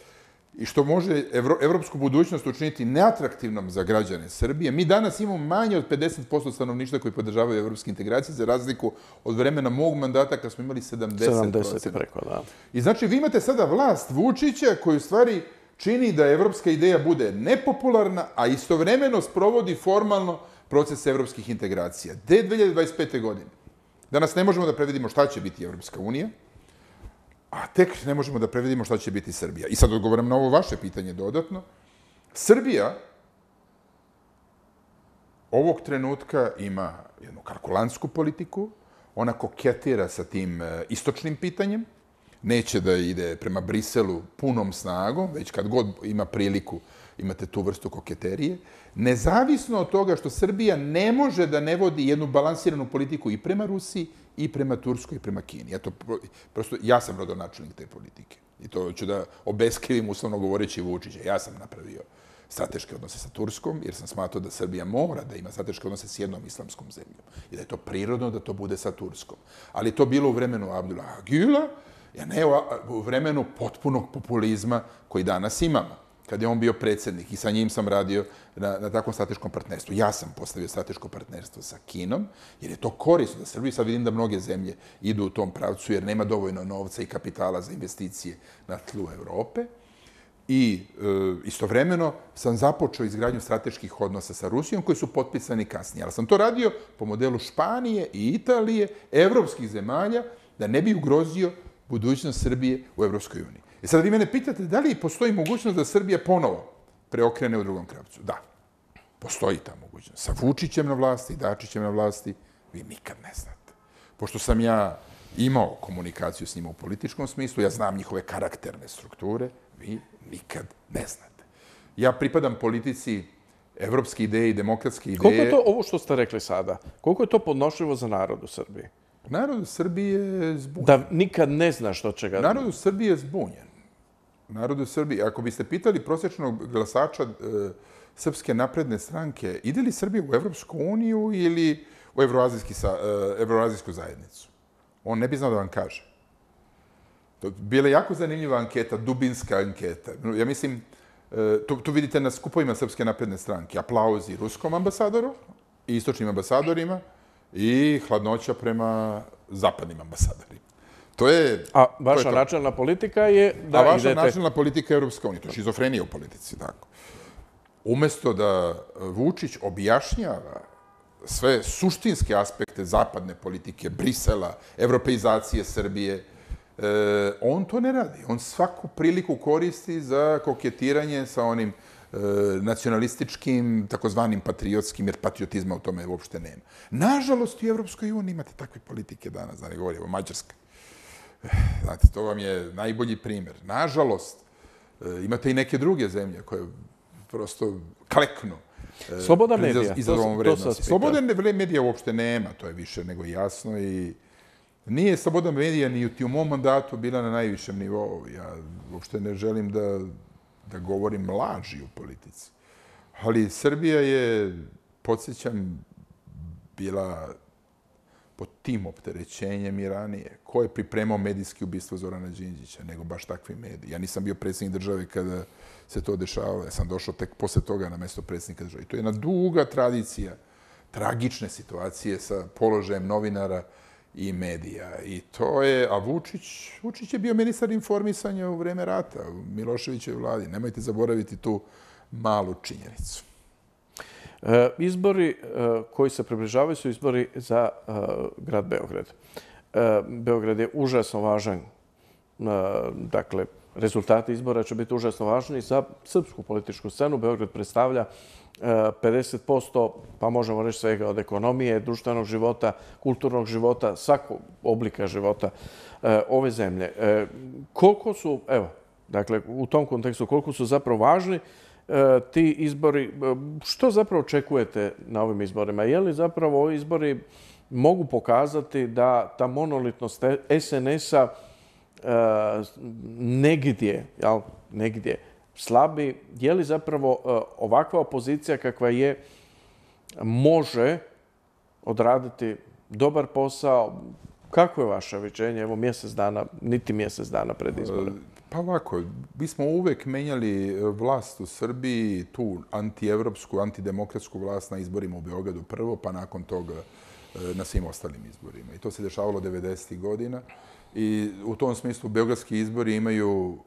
i što može evropsku budućnost učiniti neatraktivnom za građane Srbije. Mi danas imamo manje od 50% stanovništva koji podržavaju evropske integracije, za razliku od vremena mog mandata kad smo imali 70%. 70 preko, da. I znači, vi imate sada vlast Vučića koji u stvari čini da evropska ideja bude nepopularna, a istovremeno sprovodi formalno proces evropskih integracija. De 2025. godine. Danas ne možemo da prevedimo šta će biti Evropska unija, a tek ne možemo da prevedimo šta će biti Srbija. I sad odgovoram na ovo vaše pitanje dodatno. Srbija ovog trenutka ima jednu kalkulansku politiku, ona koketira sa tim e, istočnim pitanjem, neće da ide prema Briselu punom snagom, već kad god ima priliku imate tu vrstu koketerije, nezavisno od toga što Srbija ne može da ne vodi jednu balansiranu politiku i prema Rusiji i prema Turskoj i prema Kini. Ja, to, prosto, ja sam rodonačelnik te politike. I to ću da obeskrivim uslovno govoreći Vučića. Ja sam napravio strateške odnose sa Turskom, jer sam smatrao da Srbija mora da ima strateške odnose s jednom islamskom zemljom. I da je to prirodno da to bude sa Turskom. Ali to bilo u vremenu Abdullah Gila, a ne u vremenu potpunog populizma koji danas imamo kad je on bio predsjednik i sa njim sam radio na, na takvom strateškom partnerstvu. Ja sam postavio strateško partnerstvo sa Kinom, jer je to korisno da Srbiju. Sad vidim da mnoge zemlje idu u tom pravcu, jer nema dovoljno novca i kapitala za investicije na tlu Evrope. I e, istovremeno sam započeo izgradnju strateških odnosa sa Rusijom, koji su potpisani kasnije. Ali sam to radio po modelu Španije i Italije, evropskih zemalja, da ne bi ugrozio budućnost Srbije u Evropskoj uniji. I sad vi mene pitate da li postoji mogućnost da Srbija ponovo preokrene u drugom kravcu. Da, postoji ta mogućnost. Sa Vučićem na vlasti, Dačićem na vlasti, vi nikad ne znate. Pošto sam ja imao komunikaciju s njima u političkom smislu, ja znam njihove karakterne strukture, vi nikad ne znate. Ja pripadam politici evropske ideje i demokratske ideje. Koliko je to, ovo što ste rekli sada, koliko je to podnošljivo za narod u Srbiji? Narod u Srbiji je zbunjen. Da nikad ne zna što će ga... Narod u Srbiji je zbunjen narodu Srbije. Ako biste pitali prosječnog glasača e, Srpske napredne stranke, ide li Srbija u Evropsku uniju ili u Evroazijski, e, Evroazijsku zajednicu? On ne bi znao da vam kaže. To bila jako zanimljiva anketa, dubinska anketa. Ja mislim, e, tu, tu vidite na skupovima Srpske napredne stranke aplauzi ruskom ambasadoru i istočnim ambasadorima, i hladnoća prema zapadnim ambasadorima. To je... A vaša načelna politika je da idete... A vaša načelna politika je Europska unija. To je šizofrenija u politici, tako. Umesto da Vučić objašnjava sve suštinske aspekte zapadne politike, Brisela, evropeizacije Srbije, e, on to ne radi. On svaku priliku koristi za koketiranje sa onim E, nacionalističkim, takozvanim patriotskim, jer patriotizma u tome uopšte nema. Nažalost, u Evropskoj uniji imate takve politike danas, da ne govorim o Mađarskoj. E, znate, to vam je najbolji primjer. Nažalost, e, imate i neke druge zemlje koje prosto kleknu. Sloboda medija, to, to Sloboda medija uopšte nema, to je više nego jasno i nije sloboda medija ni u mom mandatu bila na najvišem nivou. Ja uopšte ne želim da da govorim laži u politici. Ali Srbija je, podsjećam, bila pod tim opterećenjem i ranije. Ko je pripremao medijski ubistvo Zorana Đinđića, nego baš takvi mediji? Ja nisam bio predsjednik države kada se to dešavalo. Ja sam došao tek posle toga na mesto predsjednika države. I to je jedna duga tradicija, tragične situacije sa položajem novinara, i medija. I to je, a Vučić, Vučić je bio ministar informisanja u vreme rata, u Miloševićoj vladi. Nemojte zaboraviti tu malu činjenicu. E, izbori e, koji se približavaju su izbori za e, grad Beograd. E, Beograd je užasno važan. Dakle, rezultati izbora će biti užasno važni za srpsku političku scenu. Beograd predstavlja 50%, pa možemo reći svega od ekonomije, društvenog života, kulturnog života, svakog oblika života ove zemlje. Koliko su, evo, dakle, u tom kontekstu, koliko su zapravo važni E, ti izbori, e, što zapravo očekujete na ovim izborima? Je li zapravo ovi izbori mogu pokazati da ta monolitnost SNS-a e, negdje, jel, negdje, slabi, je li zapravo ovakva opozicija kakva je može odraditi dobar posao? Kako je vaše viđenje? Evo mjesec dana, niti mjesec dana pred izborom. E, pa ovako, mi smo uvek menjali e, vlast u Srbiji, tu antievropsku, antidemokratsku vlast na izborima u Beogradu prvo, pa nakon toga e, na svim ostalim izborima. I to se dešavalo 90. godina. I u tom smislu, beogradski izbori imaju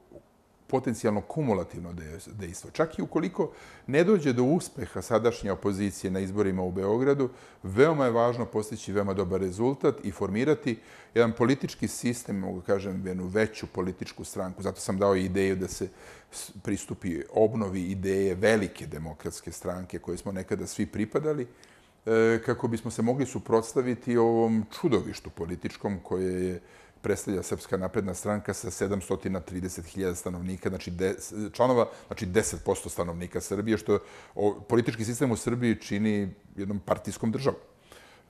potencijalno kumulativno dejstvo. Čak i ukoliko ne dođe do uspeha sadašnje opozicije na izborima u Beogradu, veoma je važno postići veoma dobar rezultat i formirati jedan politički sistem, mogu kažem, jednu veću političku stranku. Zato sam dao ideju da se pristupi obnovi ideje velike demokratske stranke koje smo nekada svi pripadali, e, kako bismo se mogli suprotstaviti ovom čudovištu političkom koje je predstavlja Srpska napredna stranka sa 730.000 stanovnika, znači de, članova, znači 10% stanovnika Srbije, što o, politički sistem u Srbiji čini jednom partijskom državom.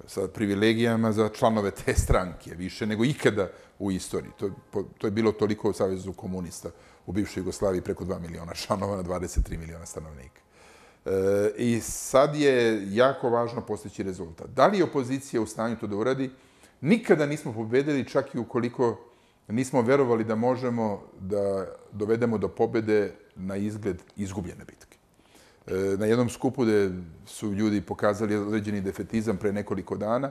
sa privilegijama za članove te stranke, više nego ikada u istoriji. To, to je bilo toliko u Savjezu komunista u bivšoj Jugoslaviji preko 2 miliona članova na 23 miliona stanovnika. E, I sad je jako važno postići rezultat. Da li je opozicija u stanju to da uradi? Nikada nismo pobedili, čak i ukoliko nismo verovali da možemo da dovedemo do pobede na izgled izgubljene bitke. E, na jednom skupu gde su ljudi pokazali određeni defetizam pre nekoliko dana,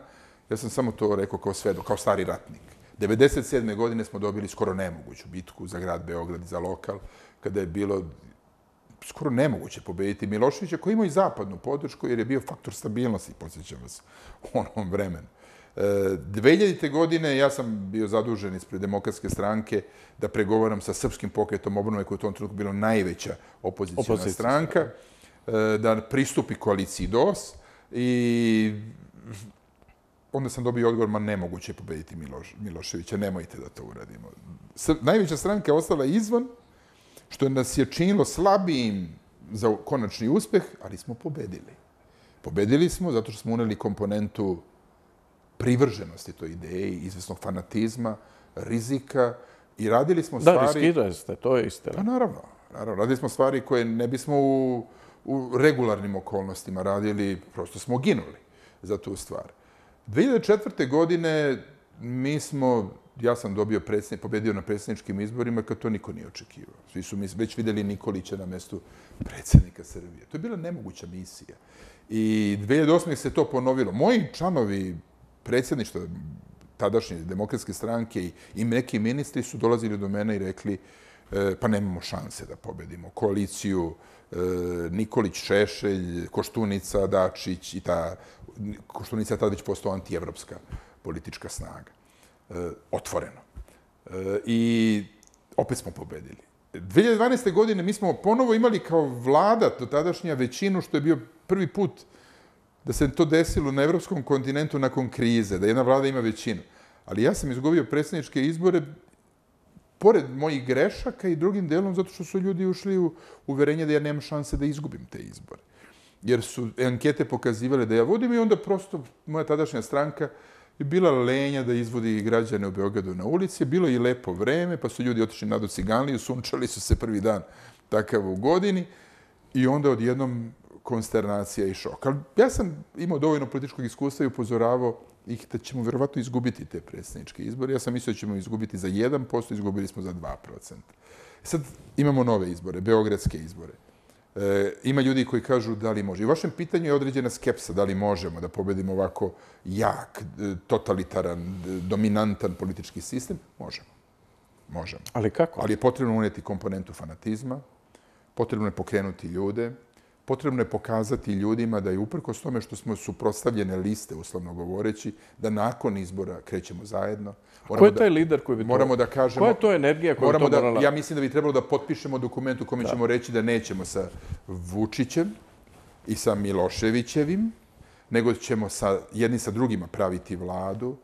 ja sam samo to rekao kao svedo, kao stari ratnik. 1997. godine smo dobili skoro nemoguću bitku za grad Beograd i za lokal, kada je bilo skoro nemoguće pobediti Miloševića, koji imao i zapadnu podršku, jer je bio faktor stabilnosti, posjećam vas, u onom vremenu. 2000. godine ja sam bio zadužen ispred demokratske stranke da pregovaram sa srpskim pokretom obnove koja je u tom trenutku bila najveća opozicijna stranka, e, da pristupi koaliciji DOS i onda sam dobio odgovor, ma nemoguće je pobediti Miloš, Miloševića, nemojte da to uradimo. najveća stranka je ostala izvan, što nas je činilo slabijim za konačni uspeh, ali smo pobedili. Pobedili smo zato što smo uneli komponentu privrženosti toj ideji, izvesnog fanatizma, rizika i radili smo stvari... Da, riskirali ste, to je istina. Pa naravno, naravno. Radili smo stvari koje ne bismo u, u regularnim okolnostima radili, prosto smo ginuli za tu stvar. 2004. godine mi smo, ja sam dobio predsjednik, pobedio na predsjedničkim izborima kad to niko nije očekivao. Svi su mi već videli Nikolića na mestu predsjednika Srbije. To je bila nemoguća misija. I 2008. se to ponovilo. Moji članovi predsjedništvo tadašnje demokratske stranke i, i neki ministri su dolazili do mene i rekli e, pa nemamo šanse da pobedimo koaliciju e, Nikolić, Šešelj, Koštunica, Dačić i ta Koštunica je tada već postao antijevropska politička snaga. E, otvoreno. E, I opet smo pobedili. 2012. godine mi smo ponovo imali kao vlada do tadašnja većinu, što je bio prvi put da se to desilo na evropskom kontinentu nakon krize, da jedna vlada ima većinu. Ali ja sam izgubio predsjedničke izbore pored mojih grešaka i drugim delom zato što su ljudi ušli u uverenje da ja nemam šanse da izgubim te izbore. Jer su ankete pokazivale da ja vodim i onda prosto moja tadašnja stranka je bila lenja da izvodi građane u Beogradu na ulici. Bilo je i lepo vreme, pa su ljudi otišli na do Ciganliju, sunčali su se prvi dan takav u godini i onda odjednom konsternacija i šok. Ali ja sam imao dovoljno političkog iskustva i upozoravao ih da ćemo vjerovatno izgubiti te predsjedničke izbore. Ja sam mislio da ćemo izgubiti za 1%, izgubili smo za 2%. Sad imamo nove izbore, beogradske izbore. E, ima ljudi koji kažu da li može. I u vašem pitanju je određena skepsa da li možemo da pobedimo ovako jak, totalitaran, dominantan politički sistem. Možemo. Možemo. Ali kako? Ali je potrebno uneti komponentu fanatizma, potrebno je pokrenuti ljude, potrebno je pokazati ljudima da je uprkos tome što smo suprotstavljene liste, uslovno govoreći, da nakon izbora krećemo zajedno. Moramo Ko je taj lider koji bi to... Moramo da kažemo... Koja je to energija koja moramo to morala... Da, ja mislim da bi trebalo da potpišemo dokument u kome ćemo reći da nećemo sa Vučićem i sa Miloševićevim, nego ćemo sa, jedni sa drugima praviti vladu,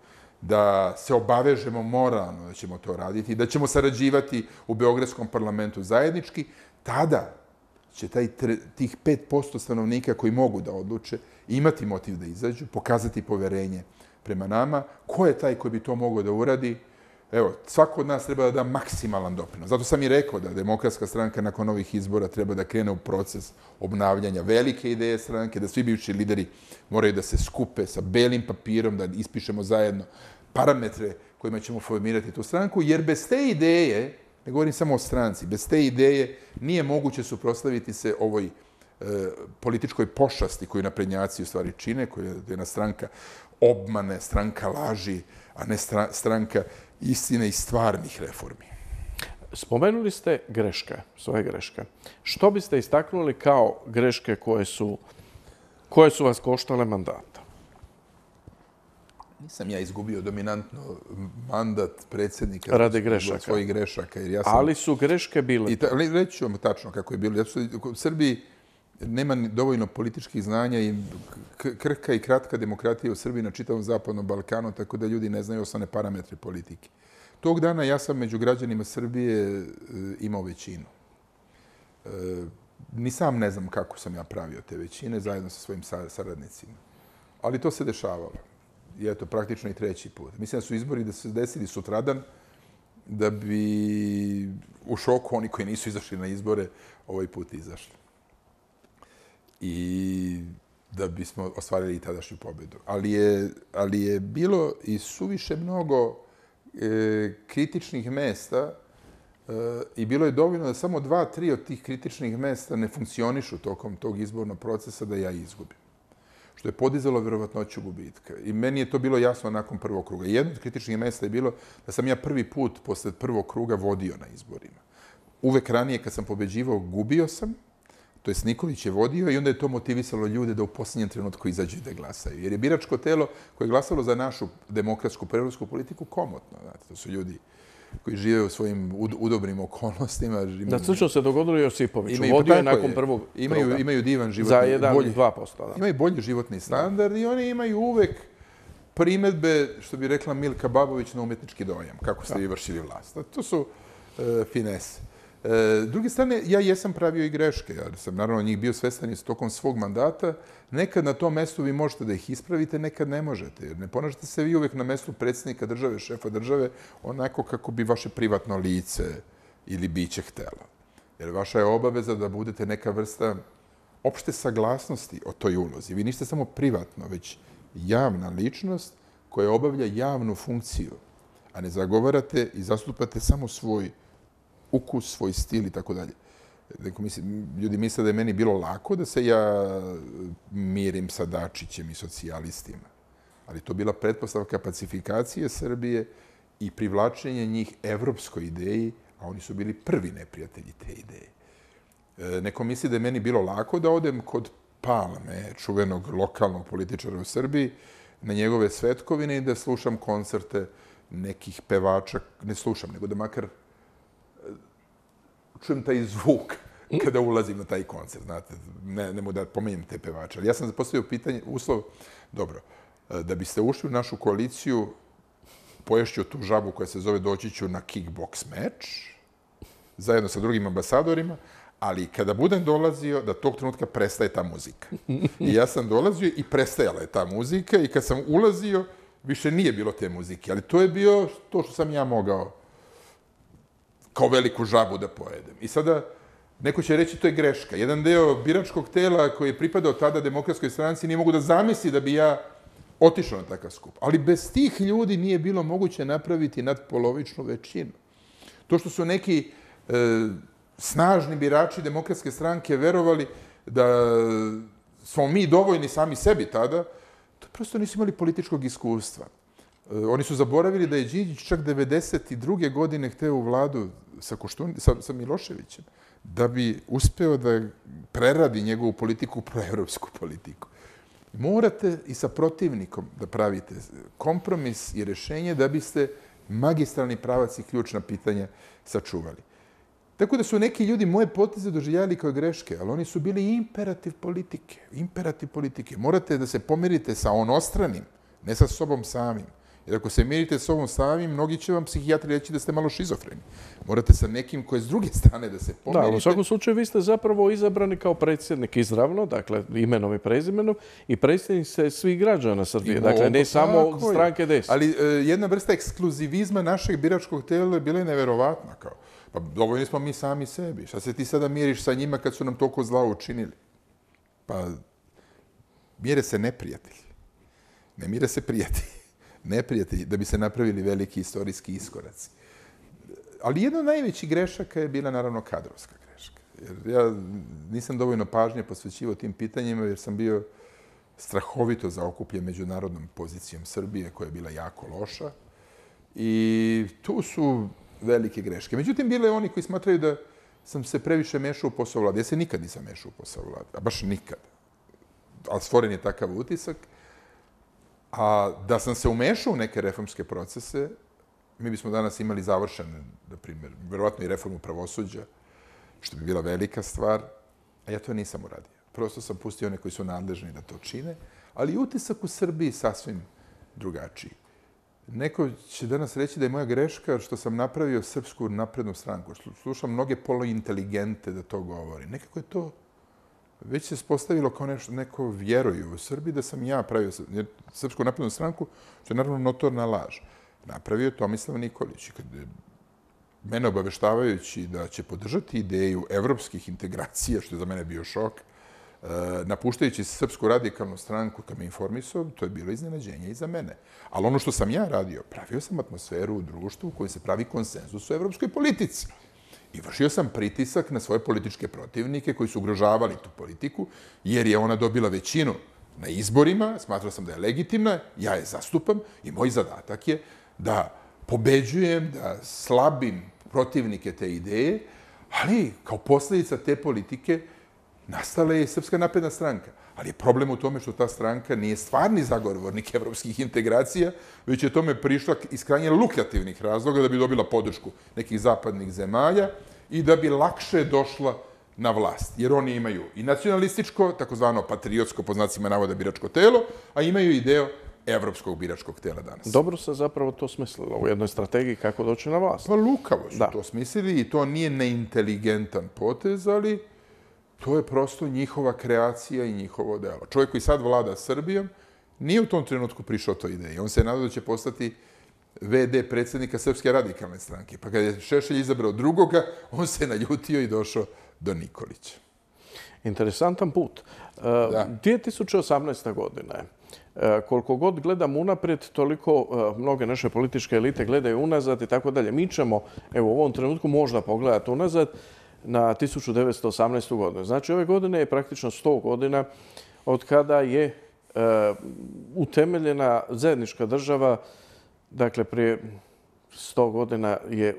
da se obavežemo moralno da ćemo to raditi, da ćemo sarađivati u Beogradskom parlamentu zajednički, tada će taj, tih 5% stanovnika koji mogu da odluče imati motiv da izađu, pokazati poverenje prema nama. Ko je taj koji bi to mogao da uradi? Evo, svako od nas treba da da maksimalan doprinos. Zato sam i rekao da demokratska stranka nakon ovih izbora treba da krene u proces obnavljanja velike ideje stranke, da svi bivši lideri moraju da se skupe sa belim papirom, da ispišemo zajedno parametre kojima ćemo formirati tu stranku, jer bez te ideje Ne govorim samo o stranci. Bez te ideje nije moguće suprostaviti se ovoj e, političkoj pošasti koju naprednjaci u stvari čine, koja je jedna stranka obmane, stranka laži, a ne stranka istine i stvarnih reformi. Spomenuli ste greške, svoje greške. Što biste istaknuli kao greške koje su, koje su vas koštale mandata? Nisam ja izgubio dominantno mandat predsjednika radi grešaka. svojih grešaka. Jer ja sam... Ali su greške bile. I ta, reći ću vam tačno kako je bilo. U Srbiji nema dovoljno političkih znanja i krhka i kratka demokratija u Srbiji na čitavom zapadnom Balkanu, tako da ljudi ne znaju osnovne parametre politike. Tog dana ja sam među građanima Srbije e, imao većinu. E, ni sam ne znam kako sam ja pravio te većine zajedno sa svojim saradnicima. Ali to se dešavalo I eto, praktično i treći put. Mislim da su izbori da se desili sutradan, da bi u šoku oni koji nisu izašli na izbore ovaj put izašli. I da bismo ostvarili i tadašnju pobedu. Ali je, ali je bilo i suviše mnogo e, kritičnih mesta e, i bilo je dovoljno da samo dva, tri od tih kritičnih mesta ne funkcionišu tokom tog izbornog procesa da ja izgubim. Što je podizalo vjerovatnoću gubitka. I meni je to bilo jasno nakon prvog kruga. Jedno od kritičnih mesta je bilo da sam ja prvi put posle prvog kruga vodio na izborima. Uvek ranije kad sam pobeđivao, gubio sam, to je Nikolić je vodio i onda je to motivisalo ljude da u posljednjem trenutku izađu i da glasaju. Jer je biračko telo koje je glasalo za našu demokratsku prevrsku politiku komotno. Znate, to su ljudi koji žive u svojim udobnim okolnostima. Imaju... Da, slučno se dogodilo Josipović. Imaju, vodio je nakon prvog imaju, imaju divan život. Za jedan bolji, dva posto. Imaju bolji životni standard da. i oni imaju uvek primetbe, što bi rekla Milka Babović, na umetnički dojam. Kako ste vi vršili vlast. To su uh, finese. S druge strane, ja jesam pravio i greške, jer sam naravno njih bio svestan i tokom svog mandata. Nekad na tom mestu vi možete da ih ispravite, nekad ne možete. Jer ne ponašate se vi uvek na mestu predsjednika države, šefa države, onako kako bi vaše privatno lice ili biće htelo. Jer vaša je obaveza da budete neka vrsta opšte saglasnosti o toj ulozi. Vi niste samo privatno, već javna ličnost koja obavlja javnu funkciju, a ne zagovarate i zastupate samo svoj ukus, svoj stil i tako dalje. Neko misli, ljudi misle da je meni bilo lako da se ja mirim sa Dačićem i socijalistima. Ali to bila pretpostavka pacifikacije Srbije i privlačenje njih evropskoj ideji, a oni su bili prvi neprijatelji te ideje. E, neko misli da je meni bilo lako da odem kod Palme, čuvenog lokalnog političara u Srbiji, na njegove svetkovine i da slušam koncerte nekih pevača, ne slušam, nego da makar čujem taj zvuk kada ulazim na taj koncert, znate, ne, ne mogu da pomenjem te pevače. Ali ja sam zapostavio pitanje, uslov, dobro, e, da biste ušli u našu koaliciju, poješću tu žabu koja se zove doći ću na kickbox meč, zajedno sa drugim ambasadorima, ali kada budem dolazio, da tog trenutka prestaje ta muzika. I ja sam dolazio i prestajala je ta muzika i kad sam ulazio, više nije bilo te muzike. Ali to je bio to što sam ja mogao kao veliku žabu da pojedem. I sada neko će reći to je greška. Jedan deo biračkog tela koji je pripadao tada demokratskoj stranci nije mogu da zamisli da bi ja otišao na takav skup. Ali bez tih ljudi nije bilo moguće napraviti nadpolovičnu većinu. To što su neki e, snažni birači demokratske stranke verovali da smo mi dovoljni sami sebi tada, to prosto nisu imali političkog iskustva. Eh, oni su zaboravili da je Đinđić čak 92. godine hteo u vladu sa, Koštun, sa, sa Miloševićem, da bi uspeo da preradi njegovu politiku proevropsku politiku. Morate i sa protivnikom da pravite kompromis i rešenje da biste magistralni pravac i ključna pitanja sačuvali. Tako da su neki ljudi moje poteze doživljali kao greške, ali oni su bili imperativ politike. Imperativ politike. Morate da se pomirite sa onostranim, ne sa sobom samim. Jer ako se mirite s ovom samim, mnogi će vam psihijatri reći da ste malo šizofreni. Morate sa nekim koji je s druge strane da se pomirite. Da, u svakom slučaju vi ste zapravo izabrani kao predsjednik izravno, dakle imenom i prezimenom, i predsjednik se svih građana Srbije, dakle ne samo stranke desne. Ali e, jedna vrsta ekskluzivizma našeg biračkog tela je bila neverovatna. Kao. Pa dovoljni smo mi sami sebi. Šta se ti sada miriš sa njima kad su nam toliko zla učinili? Pa mire se neprijatelji. Ne mire se prijatelji neprijatelji da bi se napravili veliki istorijski iskoraci. Ali jedna od najvećih grešaka je bila naravno kadrovska greška. Jer ja nisam dovoljno pažnje posvećivo tim pitanjima jer sam bio strahovito zaokupljen međunarodnom pozicijom Srbije koja je bila jako loša. I tu su velike greške. Međutim, bile oni koji smatraju da sam se previše mešao u posao vlade. Ja se nikad nisam mešao u posao vlade, a baš nikad. Ali stvoren je takav utisak. A da sam se umešao u neke reformske procese, mi bismo danas imali završene, na primjer, verovatno i reformu pravosuđa, što bi bila velika stvar, a ja to nisam uradio. Prosto sam pustio one koji su nadležni da to čine, ali utisak u Srbiji sasvim drugačiji. Neko će danas reći da je moja greška što sam napravio srpsku naprednu stranku. Slušam mnoge polointeligente da to govori. Nekako je to već se spostavilo kao nešto, neko vjeruju u Srbiji da sam ja pravio Srpsku naprednu stranku, što je naravno notorna laž. Napravio Tomislav Nikolić. Kad mene obaveštavajući da će podržati ideju evropskih integracija, što je za mene bio šok, eh, napuštajući Srpsku radikalnu stranku kad me informisao, to je bilo iznenađenje i za mene. Ali ono što sam ja radio, pravio sam atmosferu u društvu u kojoj se pravi konsenzus u evropskoj politici. I vršio sam pritisak na svoje političke protivnike koji su ugrožavali tu politiku, jer je ona dobila većinu na izborima, smatrao sam da je legitimna, ja je zastupam i moj zadatak je da pobeđujem, da slabim protivnike te ideje, ali kao posljedica te politike nastala je Srpska napredna stranka. Ali je problem u tome što ta stranka nije stvarni zagovornik evropskih integracija, već je tome prišla iz krajnje lukrativnih razloga da bi dobila podršku nekih zapadnih zemalja i da bi lakše došla na vlast. Jer oni imaju i nacionalističko, takozvano patriotsko, po znacima navoda, biračko telo, a imaju i deo evropskog biračkog tela danas. Dobro se zapravo to smislilo u jednoj strategiji kako doći na vlast. Pa lukavo su to smislili i to nije neinteligentan potez, ali to je prosto njihova kreacija i njihovo delo. Čovjek koji sad vlada Srbijom nije u tom trenutku prišao toj ideji. On se nadao da će postati VD predsjednika Srpske radikalne stranke. Pa kada je Šešelj izabrao drugoga, on se naljutio i došao do Nikolića. Interesantan put. Da. 2018. godina je. E, koliko god gledam unaprijed, toliko e, mnoge naše političke elite gledaju unazad i tako dalje. Mi ćemo, evo, u ovom trenutku možda pogledati unazad na 1918. godinu. Znači, ove godine je praktično 100 godina od kada je e, utemeljena zajednička država, dakle, prije 100 godina je,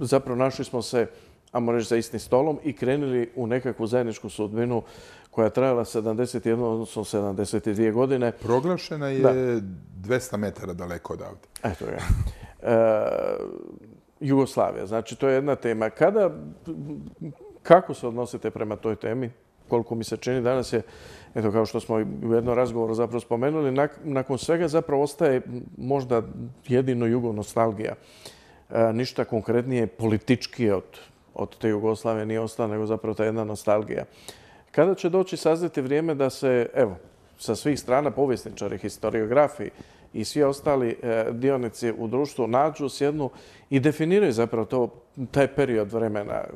zapravo našli smo se, a reći, za istim stolom i krenuli u nekakvu zajedničku sudbinu koja je trajala 71, odnosno 72 godine. Proglašena je 200 metara daleko odavde. Eto je. E, Jugoslavija. Znači, to je jedna tema. Kada, kako se odnosite prema toj temi? Koliko mi se čini danas je, eto kao što smo u jednom razgovoru zapravo spomenuli, nakon svega zapravo ostaje možda jedino jugo nostalgija. E, ništa konkretnije politički od, od te Jugoslavije nije ostalo, nego zapravo ta jedna nostalgija. Kada će doći saznati vrijeme da se, evo, sa svih strana povjesničari, historiografi i svi ostali e, dionici u društvu nađu, sjednu i definiraju zapravo to, taj period vremena e,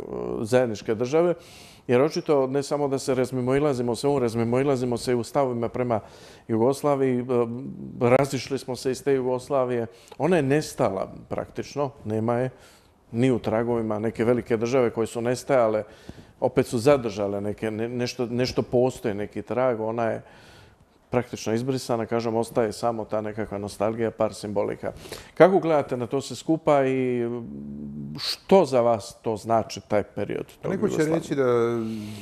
zajedničke države, jer očito ne samo da se razmimoilazimo svemu, razmimoilazimo se i u stavima prema Jugoslaviji, e, razišli smo se iz te Jugoslavije, ona je nestala praktično, nema je ni u tragovima neke velike države koje su nestajale, opet su zadržale neke, nešto, nešto postoje, neki trag, ona je praktično izbrisana, kažem, ostaje samo ta nekakva nostalgija, par simbolika. Kako gledate na to se skupa i što za vas to znači taj period? Pa neko će reći da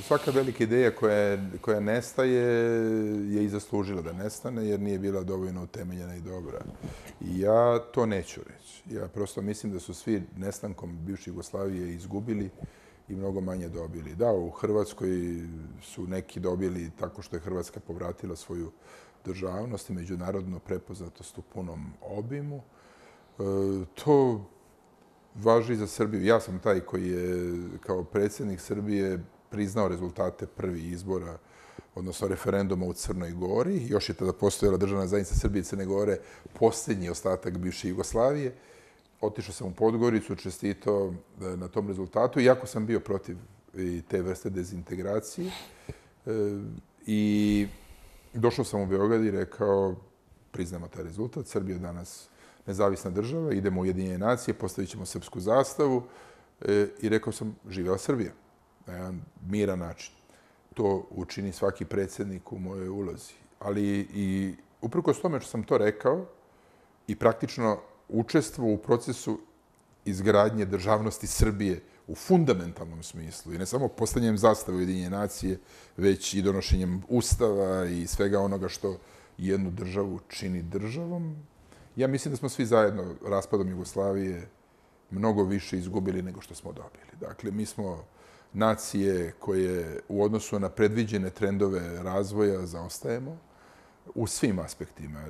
svaka velika ideja koja, koja nestaje je i zaslužila da nestane jer nije bila dovoljno utemeljena i dobra. I ja to neću reći. Ja prosto mislim da su svi nestankom bivše Jugoslavije izgubili i mnogo manje dobili. Da, u Hrvatskoj su neki dobili tako što je Hrvatska povratila svoju državnost i međunarodno prepoznatost u punom obimu. E, to važi za Srbiju. Ja sam taj koji je kao predsjednik Srbije priznao rezultate prvi izbora, odnosno referenduma u Crnoj Gori. Još je tada postojala državna zajednica Srbije i Crne Gore, posljednji ostatak bivše Jugoslavije otišao sam u Podgoricu, čestito e, na tom rezultatu, iako sam bio protiv te vrste dezintegracije. E, I došao sam u Beograd i rekao, priznamo taj rezultat, Srbija je danas nezavisna država, idemo u Ujedinjene nacije, postavit ćemo srpsku zastavu e, i rekao sam, živela Srbija na jedan miran način. To učini svaki predsjednik u mojoj ulozi. Ali i uprko tome što sam to rekao i praktično učestvo u procesu izgradnje državnosti Srbije u fundamentalnom smislu i ne samo postanjem zastave Ujedinje nacije, već i donošenjem ustava i svega onoga što jednu državu čini državom. Ja mislim da smo svi zajedno raspadom Jugoslavije mnogo više izgubili nego što smo dobili. Dakle, mi smo nacije koje u odnosu na predviđene trendove razvoja zaostajemo u svim aspektima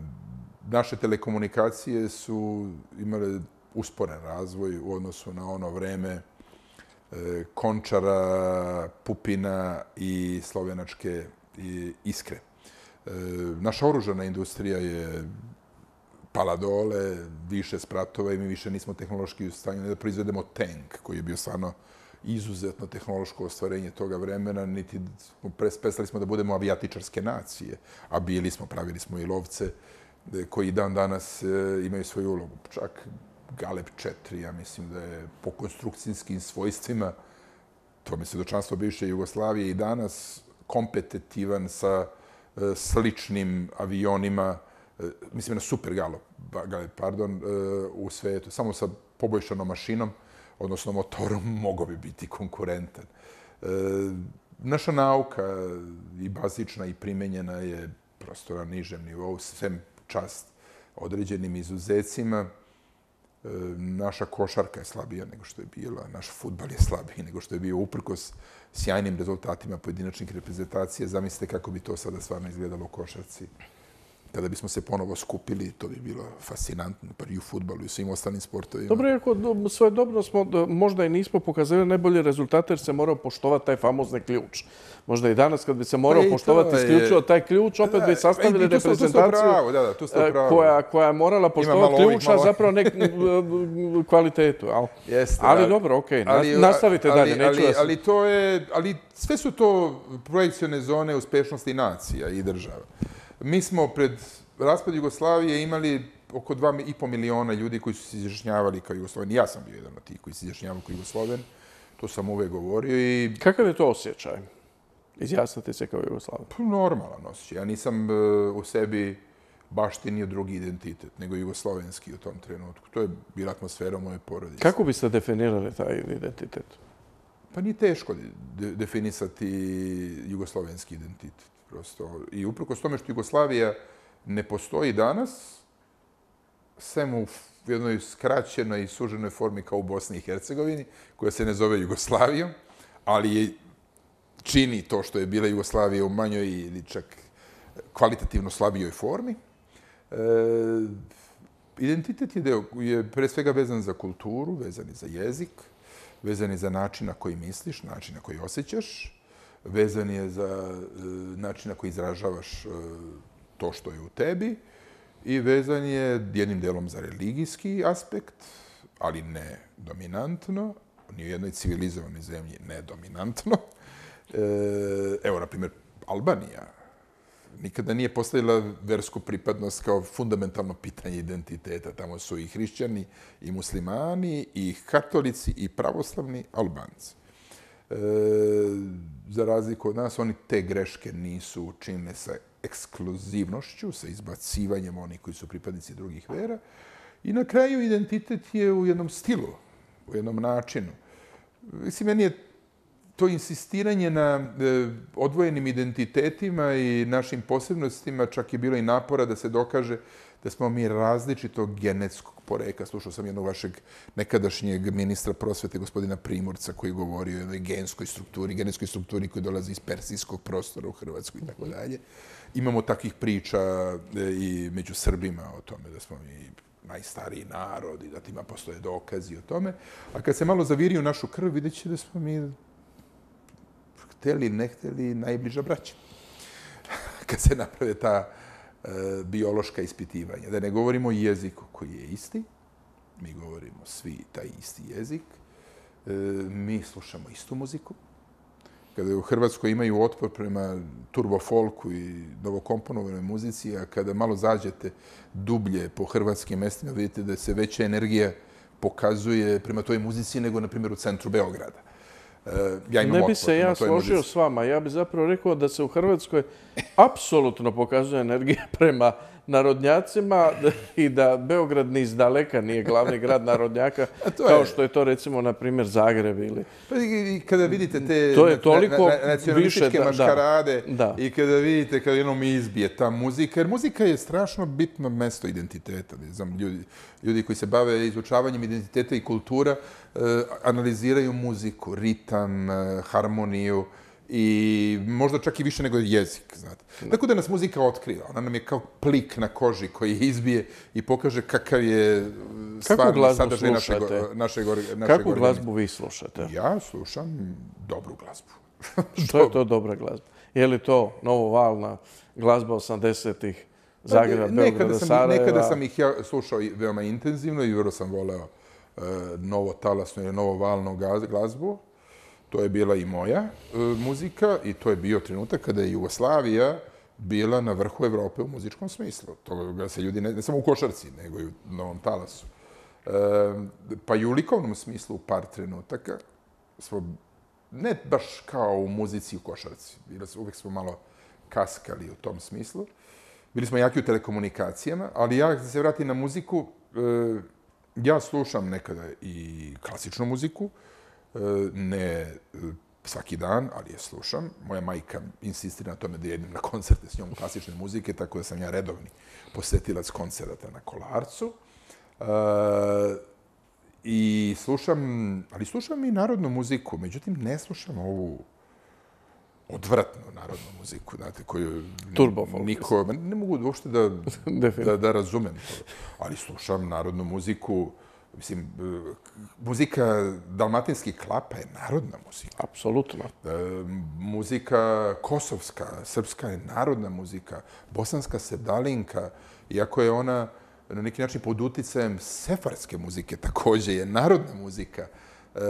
naše telekomunikacije su imale usporen razvoj u odnosu na ono vreme e, Končara, Pupina i slovenačke Iskre. E, naša oružana industrija je pala dole, više spratova i mi više nismo tehnološki u stanju da proizvedemo tank koji je bio stvarno izuzetno tehnološko ostvarenje toga vremena, niti prestali smo da budemo avijatičarske nacije, a bili smo, pravili smo i lovce E, koji dan danas e, imaju svoju ulogu. Čak Galeb 4, ja mislim da je po konstrukcijskim svojstvima, to mi se dočanstvo bivše Jugoslavije i danas, kompetitivan sa e, sličnim avionima, mislim na super Galeb, pardon, u svetu, samo sa poboljšanom mašinom, odnosno motorom, mogo bi biti konkurentan. Naša nauka i bazična i primenjena je prosto na nižem nivou, sve čast određenim izuzecima. E, naša košarka je slabija nego što je bila, naš futbal je slabiji nego što je bio uprkos sjajnim rezultatima pojedinačnih reprezentacija. Zamislite kako bi to sada stvarno izgledalo u košarci kada bismo se ponovo skupili, to bi bilo fascinantno, pa i u futbalu i u svim ostalim sportovima. Dobro, iako svoje dobro smo, možda i nismo pokazali najbolje rezultate, jer se morao poštovati taj famozni ključ. Možda i danas, kad bi se morao pa poštovati isključivo taj ključ, opet bi sastavili reprezentaciju e, koja, koja je morala poštovati ključ, a zapravo ne kvalitetu. Ali, Jeste, ali dobro, okej, okay, nastavite ali, dalje. Ali, ali, to je, ali sve su to projekcijone zone uspešnosti nacija i država. Mi smo pred raspad Jugoslavije imali oko 2,5 miliona ljudi koji su se izjašnjavali kao Jugosloven. Ja sam bio jedan od tih koji se izjašnjavali kao Jugosloven. To sam uvek govorio i... Kakav je to osjećaj? Izjasniti se kao Jugosloven? Pa, normalan osjećaj. Ja nisam e, u sebi baštinio drugi identitet, nego jugoslovenski u tom trenutku. To je bila atmosfera moje porodice. Kako biste definirali taj identitet? Pa nije teško definisati jugoslovenski identitet prosto. I uprko s tome što Jugoslavija ne postoji danas, sem u jednoj skraćenoj i suženoj formi kao u Bosni i Hercegovini, koja se ne zove Jugoslavijom, ali je čini to što je bila Jugoslavija u manjoj ili čak kvalitativno slabijoj formi. E, identitet je, deo, je pre svega vezan za kulturu, vezan je za jezik, vezan je za način na koji misliš, način na koji osjećaš, vezan je za e, način na koji izražavaš e, to što je u tebi i vezan je jednim delom za religijski aspekt, ali ne dominantno, ni u jednoj civilizovanoj zemlji ne dominantno. E, evo, na primjer, Albanija nikada nije postavila versku pripadnost kao fundamentalno pitanje identiteta. Tamo su i hrišćani, i muslimani, i katolici, i pravoslavni albanci. E, za razliku od nas, oni te greške nisu učinili sa ekskluzivnošću, sa izbacivanjem onih koji su pripadnici drugih vera. I na kraju identitet je u jednom stilu, u jednom načinu. Mislim, meni je to insistiranje na e, odvojenim identitetima i našim posebnostima čak je bilo i napora da se dokaže da smo mi različitog genetskog poreka. Slušao sam jednog vašeg nekadašnjeg ministra prosvete, gospodina Primorca, koji govori o jednoj genskoj strukturi, genetskoj strukturi koji dolazi iz persijskog prostora u Hrvatskoj i tako dalje. Imamo takvih priča e, i među Srbima o tome da smo mi najstariji narod i da tima postoje dokazi o tome. A kad se malo zaviri u našu krv, vidjet će da smo mi hteli, ne hteli, najbliža braća. Kad se naprave ta E, biološka ispitivanja. Da ne govorimo o jeziku koji je isti, mi govorimo svi taj isti jezik, e, mi slušamo istu muziku. Kada u Hrvatskoj imaju otpor prema turbofolku i novokomponovanoj muzici, a kada malo zađete dublje po hrvatskim mestima, vidite da se veća energija pokazuje prema toj muzici nego, na primjer, u centru Beograda. Eh, ja imam ne bi se ja složio s vama. Ja bih zapravo rekao da se u Hrvatskoj apsolutno pokazuje energija prema narodnjacima i da Beograd ni iz daleka nije glavni grad narodnjaka, kao što je to recimo, na primjer, Zagreb ili... Pa i kada vidite te to je toliko nacionalističke maškarade i kada vidite kada jednom izbije ta muzika, jer muzika je strašno bitno mesto identiteta. Znam, ljudi, ljudi koji se bave izučavanjem identiteta i kultura eh, analiziraju muziku, ritam, eh, harmoniju, i možda čak i više nego jezik, znate. Tako da nas muzika otkriva. Ona nam je kao plik na koži koji izbije i pokaže kakav je stvarni sadržaj našeg, našeg, našeg Kakvu glazbu vi slušate? Ja slušam dobru glazbu. Što je to dobra glazba? Je li to novovalna glazba 80-ih Zagreba, Beograda, Sarajeva? Nekada sam ih ja slušao veoma intenzivno i vrlo sam voleo uh, novo talasno ili novo valno glazbu. To je bila i moja e, muzika i to je bio trenutak kada je Jugoslavija bila na vrhu Evrope u muzičkom smislu. To ga se ljudi ne, ne samo u košarci, nego i u novom talasu. E, pa i u likovnom smislu par trenutaka smo ne baš kao u muzici u košarci. Bila, uvijek smo malo kaskali u tom smislu. Bili smo jaki u telekomunikacijama, ali ja, da se vratim na muziku, e, ja slušam nekada i klasičnu muziku, e, ne e, svaki dan, ali je slušam. Moja majka insistira na tome da jedem na koncerte s njom klasične muzike, tako da sam ja redovni posetilac koncerta na Kolarcu. I slušam, ali slušam i narodnu muziku, međutim ne slušam ovu odvratnu narodnu muziku, znate, koju Turbo niko, ne mogu uopšte da, da, da razumem to. Ali slušam narodnu muziku, mislim, e, muzika dalmatinski klapa je narodna muzika. Apsolutno. E, muzika kosovska, srpska je narodna muzika, bosanska sedalinka, iako je ona na neki način pod uticajem sefarske muzike, također je narodna muzika. E, e,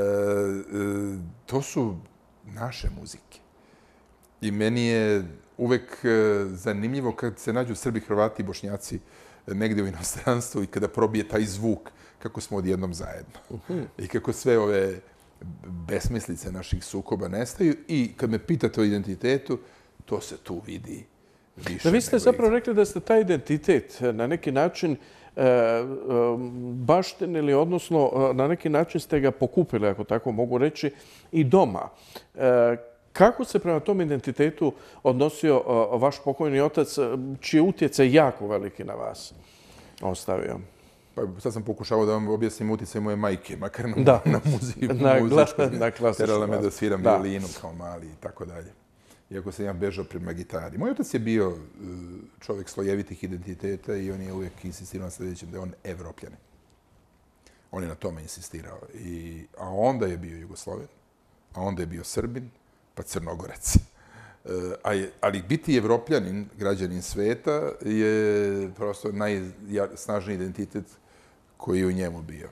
to su naše muzike. I meni je uvek e, zanimljivo kad se nađu Srbi, Hrvati i Bošnjaci negdje u inostranstvu i kada probije taj zvuk kako smo odjednom zajedno. Mhm. I kako sve ove besmislice naših sukoba nestaju. I kad me pitate o identitetu, to se tu vidi više. Da vi ste zapravo rekli da ste taj identitet na neki način e, e, baštenili, odnosno na neki način ste ga pokupili, ako tako mogu reći, i doma. Kako se prema tom identitetu odnosio vaš pokojni otac, čiji je utjecaj jako veliki na vas ostavio? Pa sad sam pokušao da vam objasnim utjecaj moje majke, makar na, da. na muziku. Na, muzičku, na klasičnu. Terala me da sviram da. violinu kao mali i tako dalje. Iako sam ja bežao prema gitari. Moj otac je bio e, čovjek slojevitih identiteta i on je uvijek insistirao na sljedećem da je on evropljanin. On je na tome insistirao. I, a onda je bio Jugosloven, a onda je bio Srbin, pa Crnogorac. E, ali biti evropljanin, građanin sveta, je prosto najsnažniji identitet koji je u njemu bio.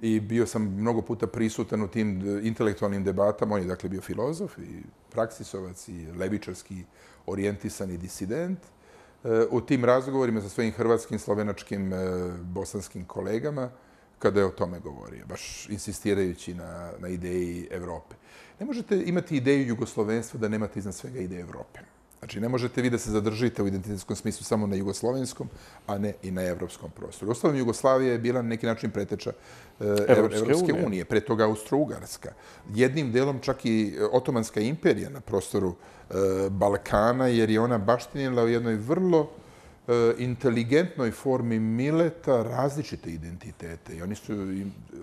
I bio sam mnogo puta prisutan u tim intelektualnim debatama. On je dakle bio filozof i praksisovac i levičarski orijentisani disident. E, u tim razgovorima sa svojim hrvatskim, slovenačkim, e, bosanskim kolegama, kada je o tome govorio, baš insistirajući na, na ideji Evrope. Ne možete imati ideju jugoslovenstva da nemate iznad svega ideje Evrope. Znači, ne možete vi da se zadržite u identitetskom smislu samo na jugoslovenskom, a ne i na evropskom prostoru. Ostalom, Jugoslavija je bila na neki način preteča e, Evropske, unije. pre toga Austro-Ugarska. Jednim delom čak i Otomanska imperija na prostoru e, Balkana, jer je ona baštinila u jednoj vrlo E, inteligentnoj formi mileta različite identitete. I oni su,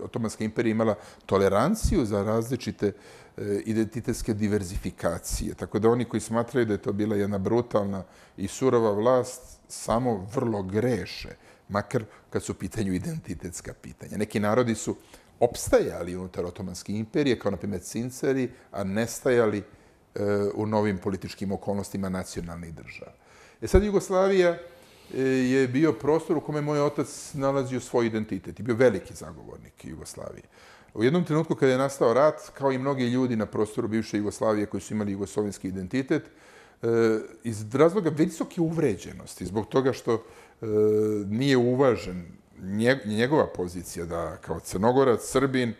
Otomanska imperija imala toleranciju za različite e, Eh, identitetske diverzifikacije. Tako da oni koji smatraju da je to bila jedna brutalna i surova vlast, samo vrlo greše, makar kad su u pitanju identitetska pitanja. Neki narodi su opstajali unutar Otomanske imperije, kao na primjer Cinceri, a nestajali e, u novim političkim okolnostima nacionalnih država. E sad Jugoslavija e, je bio prostor u kome moj otac nalazio svoj identitet i bio veliki zagovornik Jugoslavije. U jednom trenutku kada je nastao rat, kao i mnogi ljudi na prostoru bivše Jugoslavije koji su imali jugoslovenski identitet, e, iz razloga visoke uvređenosti, zbog toga što e, nije uvažen njegova pozicija da kao crnogorac, srbin,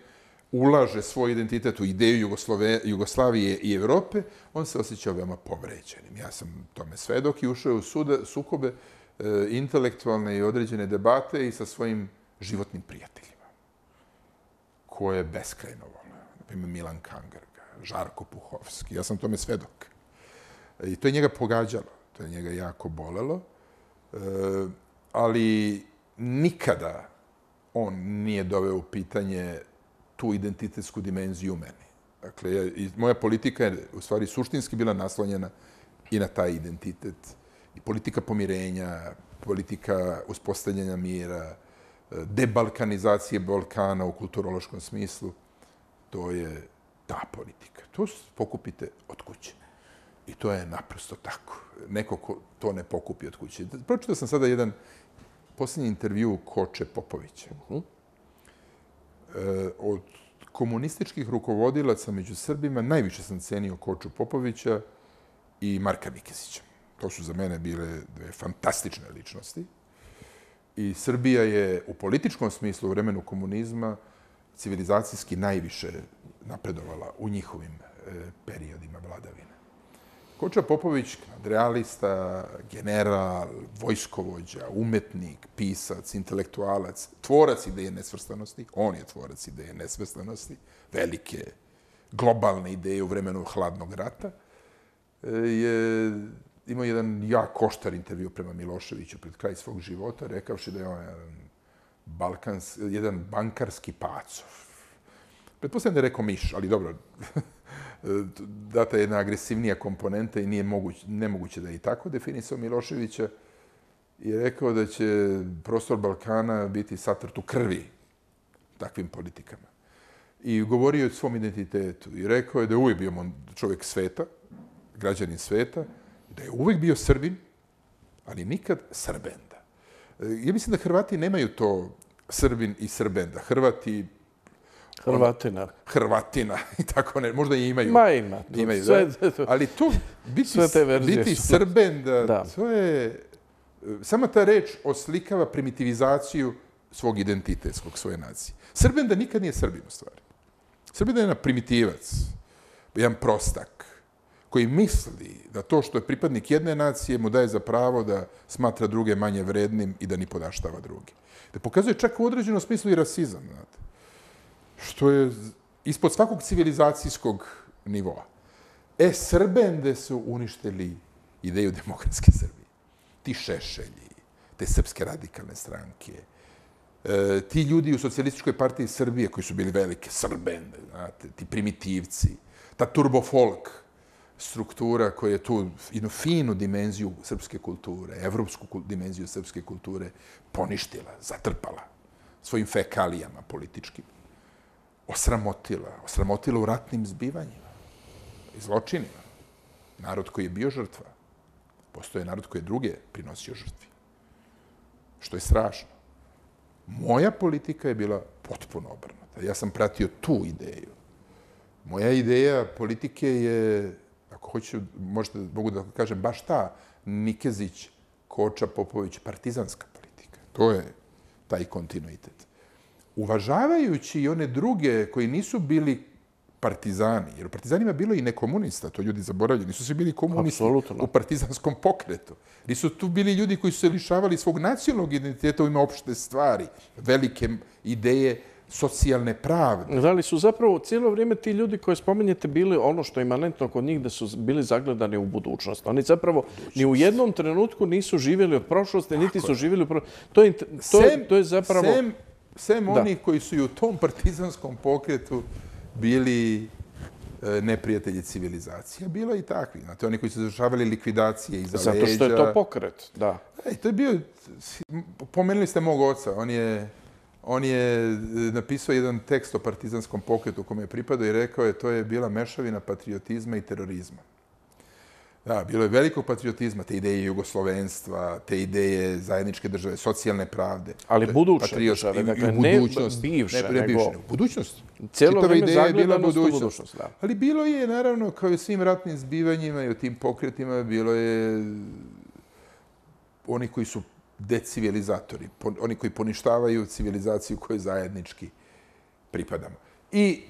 ulaže svoj identitet u ideju Jugoslavije i Evrope, on se osjećao veoma povređenim. Ja sam tome svedok i ušao u sude, sukobe e, intelektualne i određene debate i sa svojim životnim prijateljima, koje je beskrajno vole. Naprimjer, Milan Kangarga, Žarko Puhovski. Ja sam tome svedok. I to je njega pogađalo. To je njega jako bolelo. E, ali nikada on nije doveo u pitanje tu identitetsku dimenziju u meni. Dakle, ja moja politika je u stvari suštinski bila naslonjena i na taj identitet. I politika pomirenja, politika uspostavljanja mira, debalkanizacije Balkana u kulturološkom smislu, to je ta politika. To pokupite od kuće. I to je naprosto tako. Neko ko to ne pokupi od kuće. Pročitao sam sada jedan posljednji intervju Koče Popovića. Uh e, od komunističkih rukovodilaca među Srbima najviše sam cenio Koču Popovića i Marka Mikesića. To su za mene bile dve fantastične ličnosti. I Srbija je u političkom smislu u vremenu komunizma civilizacijski najviše napredovala u njihovim e, periodima vladavine. Koča Popović, realista, general, vojskovođa, umetnik, pisac, intelektualac, tvorac ideje nesvrstanosti, on je tvorac ideje nesvrstanosti, velike globalne ideje u vremenu hladnog rata, e, je imao jedan jak koštar intervju prema Miloševiću pred kraj svog života, rekavši da je on jedan, Balkans, jedan bankarski pacov. Pretpostavljam da je rekao miš, ali dobro, data je jedna agresivnija komponenta i nije moguće, nemoguće da je i tako definisao Miloševića. I rekao da će prostor Balkana biti satrt u krvi takvim politikama. I govorio je o svom identitetu. I rekao je da je uvijek bio čovjek sveta, građanin sveta, da je uvijek bio Srbin, ali nikad Srbenda. E, ja mislim da Hrvati nemaju to Srbin i Srbenda. Hrvati Hrvatina. Hrvatina i tako ne, možda i imaju. Ma ima. Imaju, sve, da. Ali to biti, sve te biti srben, da, da. to je... Sama ta reč oslikava primitivizaciju svog identitetskog, svoje nacije. Srben da nikad nije Srbin u stvari. Srben da je jedan primitivac, jedan prostak, koji misli da to što je pripadnik jedne nacije mu daje za pravo da smatra druge manje vrednim i da ni podaštava druge. Da pokazuje čak u određenom smislu i rasizam. Znate što je ispod svakog civilizacijskog nivoa. E, Srbende su uništili ideju demokratske Srbije. Ti šešelji, te srpske radikalne stranke, e, ti ljudi u socijalističkoj partiji Srbije koji su bili velike Srbende, znate, ti primitivci, ta turbofolk struktura koja je tu jednu finu dimenziju srpske kulture, evropsku dimenziju srpske kulture poništila, zatrpala svojim fekalijama političkim osramotila. Osramotila u ratnim zbivanjima i zločinima. Narod koji je bio žrtva. Postoje narod koji je druge prinosio žrtvi. Što je strašno. Moja politika je bila potpuno obrnuta. Ja sam pratio tu ideju. Moja ideja politike je, ako hoću, možete, mogu da kažem, baš ta Nikezić, Koča, Popović, partizanska politika. To je taj kontinuitet uvažavajući i one druge koji nisu bili partizani, jer u partizanima bilo i nekomunista, to ljudi zaboravljaju, nisu svi bili komunisti Absolutno. u partizanskom pokretu. Nisu tu bili ljudi koji su se lišavali svog nacionalnog identiteta u ime opšte stvari, velike ideje, socijalne pravde. Da li su zapravo cijelo vrijeme ti ljudi koje spominjete bili ono što je imanentno kod njih da su bili zagledani u budućnost. Oni zapravo ni u jednom trenutku nisu živjeli od prošlosti, niti su živjeli u prošlosti. To je, to, je, to je zapravo... Sem sem onih koji su i u tom partizanskom pokretu bili e, neprijatelji civilizacije. Bilo i takvi. Znate, oni koji su završavali likvidacije iza leđa. Zato što je to pokret, da. E, to je bio... Pomenuli ste mog oca. On je, on je e, napisao jedan tekst o partizanskom pokretu kome je pripadao i rekao je to je bila mešavina patriotizma i terorizma. Da, bilo je velikog patriotizma, te ideje jugoslovenstva, te ideje zajedničke države, socijalne pravde. Ali buduće države, dakle, ne bivše, ne, nego... Budućnost. Cijelo vrijeme zagledanost u budućnost, da. Ali bilo je, naravno, kao i u svim ratnim zbivanjima i u tim pokretima, bilo je oni koji su decivilizatori, oni koji poništavaju civilizaciju koju zajednički pripadamo. I,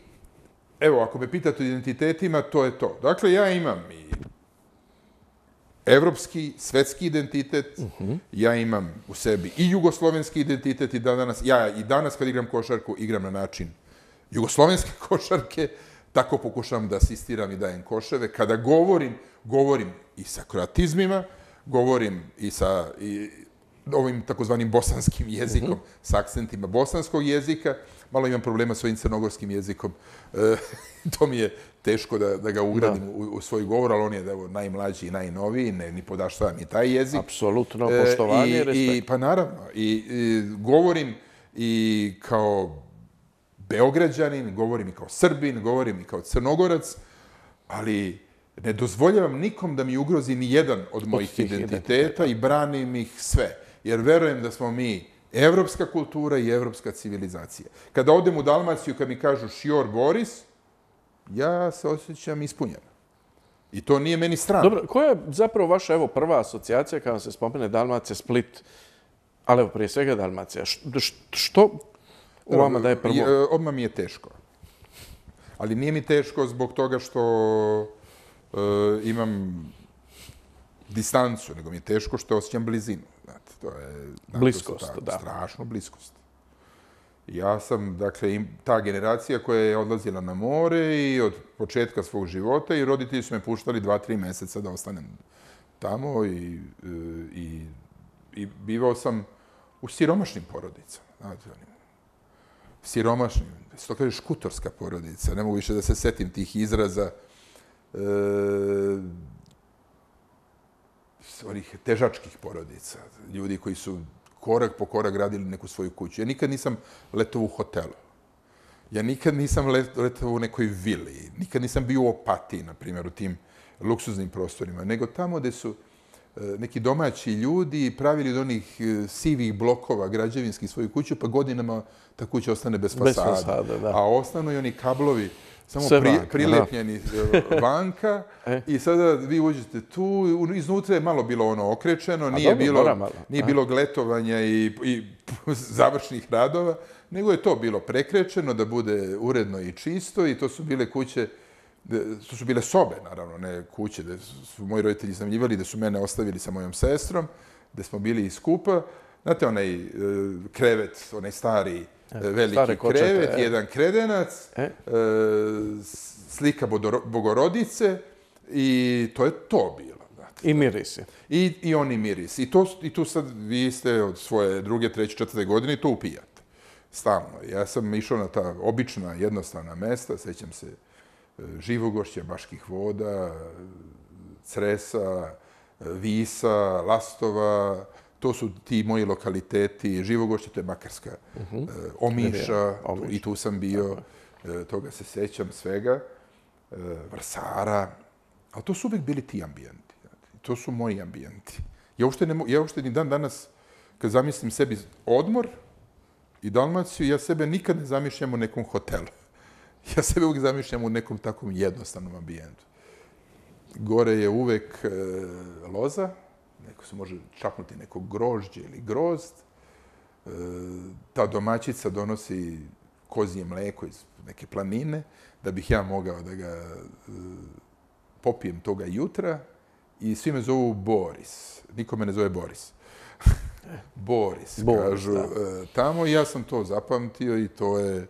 evo, ako me pitate o identitetima, to je to. Dakle, ja imam i evropski, svetski identitet. Uh -huh. Ja imam u sebi i jugoslovenski identitet i danas. Ja i danas kad igram košarku, igram na način jugoslovenske košarke. Tako pokušavam da asistiram i dajem koševe. Kada govorim, govorim i sa kroatizmima, govorim i sa i ovim takozvanim bosanskim jezikom, uh -huh. sa akcentima bosanskog jezika. Malo imam problema s ovim crnogorskim jezikom. E, to mi je teško da, da ga ugradim u, u svoj govor, ali on je evo, najmlađi i najnoviji, ne, ni podaštava ni taj jezik. Apsolutno, poštovanje e, i, i, Pa naravno, i, i govorim i kao beograđanin, govorim i kao srbin, govorim i kao crnogorac, ali ne dozvoljavam nikom da mi ugrozi ni jedan od mojih identiteta i branim ih sve. Jer verujem da smo mi evropska kultura i evropska civilizacija. Kada odem u Dalmaciju, kad mi kažu Šior Boris, ja se osjećam ispunjen. I to nije meni strano. Dobro, koja je zapravo vaša evo, prva asocijacija kada se spomene Dalmacija, Split, ali evo prije svega Dalmacija? Što u vama da je prvo? E, odmah mi je teško. Ali nije mi teško zbog toga što uh, imam distancu, nego mi je teško što osjećam blizinu. Znate, to je, bliskost, da. Strašno bliskost. Ja sam, dakle, ta generacija koja je odlazila na more i od početka svog života i roditelji su me puštali dva, tri meseca da ostanem tamo i, e, i, i bivao sam u siromašnim porodicama. Znate, onim siromašnim, to kaže škutorska porodica, ne mogu više da se setim tih izraza, e, onih težačkih porodica, ljudi koji su korak po korak gradili neku svoju kuću. Ja nikad nisam letao u hotelu. Ja nikad nisam letao u nekoj vili. Nikad nisam bio u opatiji, na primjer, u tim luksuznim prostorima. Nego tamo gde su e, neki domaći ljudi pravili od onih e, sivih blokova građevinskih svoju kuću, pa godinama ta kuća ostane bez fasada. Bez fasada, da. A ostanu i oni kablovi samo pri, prilepljeni e, vanka e. i sada vi uđete tu, iznutra je malo bilo ono okrečeno, nije, dobro, bilo, malo. nije bilo gletovanja i, i završnih radova, nego je to bilo prekrečeno da bude uredno i čisto i to su bile kuće, to su bile sobe, naravno, ne kuće, da su moji roditelji zamljivali, da su mene ostavili sa mojom sestrom, da smo bili i skupa. Znate, onaj e, krevet, onaj stari, E, veliki krevet, e. jedan kredenac, e. slika Bogorodice i to je to bilo. I mirisi. I, I oni mirisi. I, to, I tu sad vi ste od svoje druge, treće, četvrte godine to upijate. Stalno. Ja sam išao na ta obična, jednostavna mesta, sećam se Živogošća, Baških voda, Cresa, Visa, Lastova, to su ti moji lokaliteti, Živogošće, to je Makarska, uh -huh. Omiša, Omiš. i tu sam bio, uh, toga se sećam svega, uh, Vrsara, ali to su uvijek bili ti ambijenti. To su moji ambijenti. Ja uopšte, ne, ja uopšte ni dan danas, kad zamislim sebi odmor i Dalmaciju, ja sebe nikad ne zamišljam u nekom hotelu. Ja sebe uvijek zamišljam u nekom takvom jednostavnom ambijentu. Gore je uvek e, loza, neko se može čapnuti neko grožđe ili grozd. E, ta domaćica donosi kozije mleko iz neke planine, da bih ja mogao da ga e, popijem toga jutra. I svi me zovu Boris. Niko me ne zove Boris. Boris, Boris, kažu da. E, tamo. I ja sam to zapamtio i to je...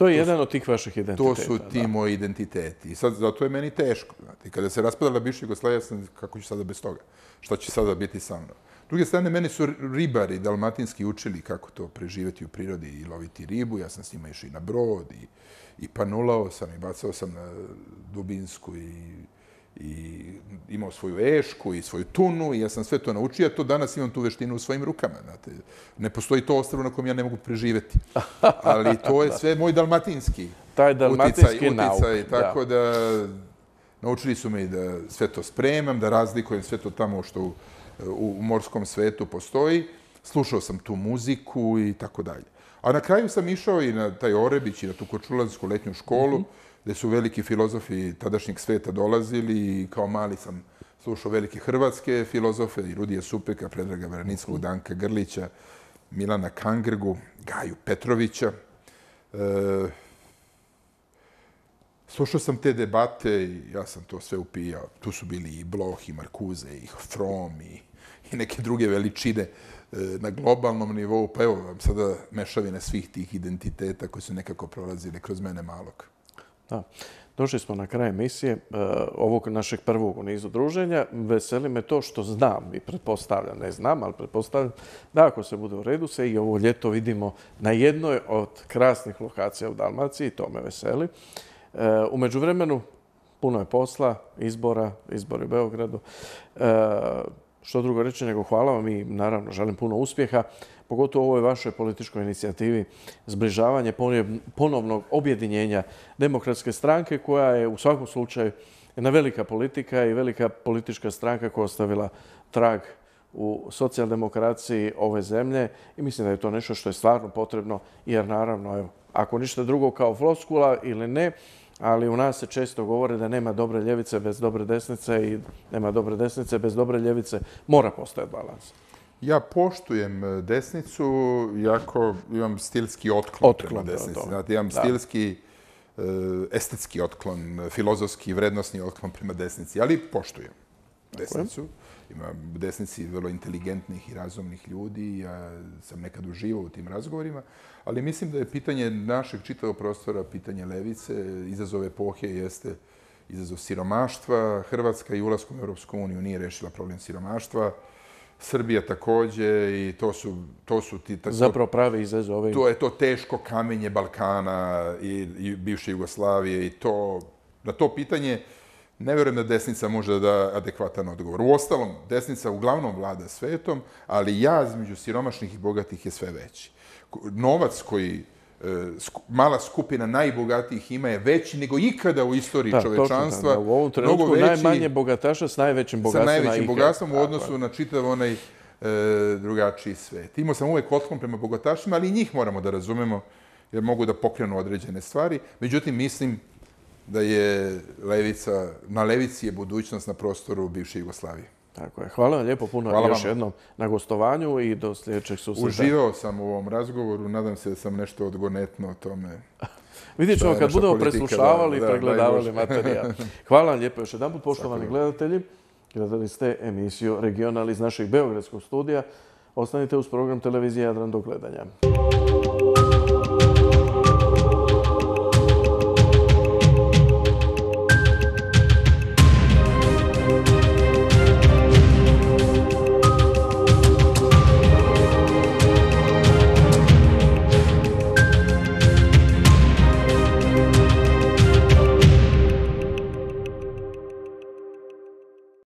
To je to jedan od tih vaših identiteta. To su ti da. moji identiteti. I sad, zato je meni teško. Znate. Kada se raspadala bivša Jugoslavija, sam kako ću sada bez toga šta će sada biti sa mnom. S druge strane, meni su ribari dalmatinski učili kako to preživeti u prirodi i loviti ribu. Ja sam s njima išao i na brod i, i panulao sam i bacao sam na dubinsku i, i imao svoju ešku i svoju tunu i ja sam sve to naučio. Ja to danas imam tu veštinu u svojim rukama. Znate. Ne postoji to ostravo na kojem ja ne mogu preživeti. Ali to je sve moj dalmatinski Taj dalmatinski uticaj, uticaj, tako da, da Naučili su me i da sve to spremam, da razlikujem sve to tamo što u, u morskom svetu postoji. Slušao sam tu muziku i tako dalje. A na kraju sam išao i na taj Orebić i na tu Kočulansku letnju školu, mm -hmm gde su veliki filozofi tadašnjeg sveta dolazili i kao mali sam slušao velike hrvatske filozofe i Rudija Supeka, Predraga Veranickog. Danka Grlića, Milana Kangrgu, Gaju Petrovića. E, Slušao sam te debate i ja sam to sve upijao. Tu su bili i Bloch, i Markuze, i From, i, i neke druge veličine e, na globalnom nivou. Pa evo vam sada mešavine svih tih identiteta koji su nekako prolazili kroz mene malog. Da. Došli smo na kraj emisije e, ovog našeg prvog u nizu druženja. Veseli me to što znam i pretpostavljam, ne znam, ali pretpostavljam da ako se bude u redu se i ovo ljeto vidimo na jednoj od krasnih lokacija u Dalmaciji. To me veseli. E, Umeđu vremenu, puno je posla, izbora, izbori u Beogradu. E, što drugo reći nego hvala vam i naravno želim puno uspjeha, pogotovo u ovoj vašoj političkoj inicijativi zbližavanje ponovnog objedinjenja demokratske stranke koja je u svakom slučaju jedna velika politika i velika politička stranka koja ostavila trag u socijaldemokraciji ove zemlje i mislim da je to nešto što je stvarno potrebno jer naravno, evo, ako ništa drugo kao floskula ili ne, ali u nas se često govore da nema dobre ljevice bez dobre desnice i nema dobre desnice bez dobre ljevice. Mora postojati balans. Ja poštujem e, desnicu, jako imam stilski otklon, prema desnici. Znate, imam stilski, e, estetski otklon, filozofski, vrednostni otklon prema desnici, ali poštujem desnicu. Ima desnici vrlo inteligentnih i razumnih ljudi. Ja sam nekad uživao u tim razgovorima. Ali mislim da je pitanje našeg čitavog prostora, pitanje levice, izazove epohe jeste izazov siromaštva. Hrvatska i ulazkom u Europsku uniju nije rešila problem siromaštva. Srbija takođe i to su, to su ti... To, Zapravo prave izazove. To je to teško kamenje Balkana i, i bivše Jugoslavije i to, na to pitanje ne vjerujem da desnica može da adekvatan odgovor. U ostalom, desnica uglavnom vlada svetom, ali jaz među siromašnih i bogatih je sve veći. Novac koji e, mala skupina najbogatijih ima je veći nego ikada u istoriji da, čovečanstva. Točno, da, u ovom trenutku veći, najmanje bogataša s najvećim bogatstvom. Sa najvećim bogatstvom u odnosu na čitav onaj e, drugačiji svet. Imao sam uvek otklon prema bogatašima, ali i njih moramo da razumemo jer mogu da pokrenu određene stvari. Međutim, mislim da je levica, na levici je budućnost na prostoru bivše Jugoslavije. Tako je. Hvala vam lijepo puno Hvala još vam. jednom na gostovanju i do sljedećeg susreta. Uživao sam u ovom razgovoru. Nadam se da sam nešto odgonetno o tome. Vidjet ćemo kad budemo preslušavali i pregledavali materijal. Hvala vam lijepo još jedan put, poštovani gledatelji. Gledali ste emisiju Regional iz našeg Beogradskog studija. Ostanite uz program televizije Jadran do gledanja.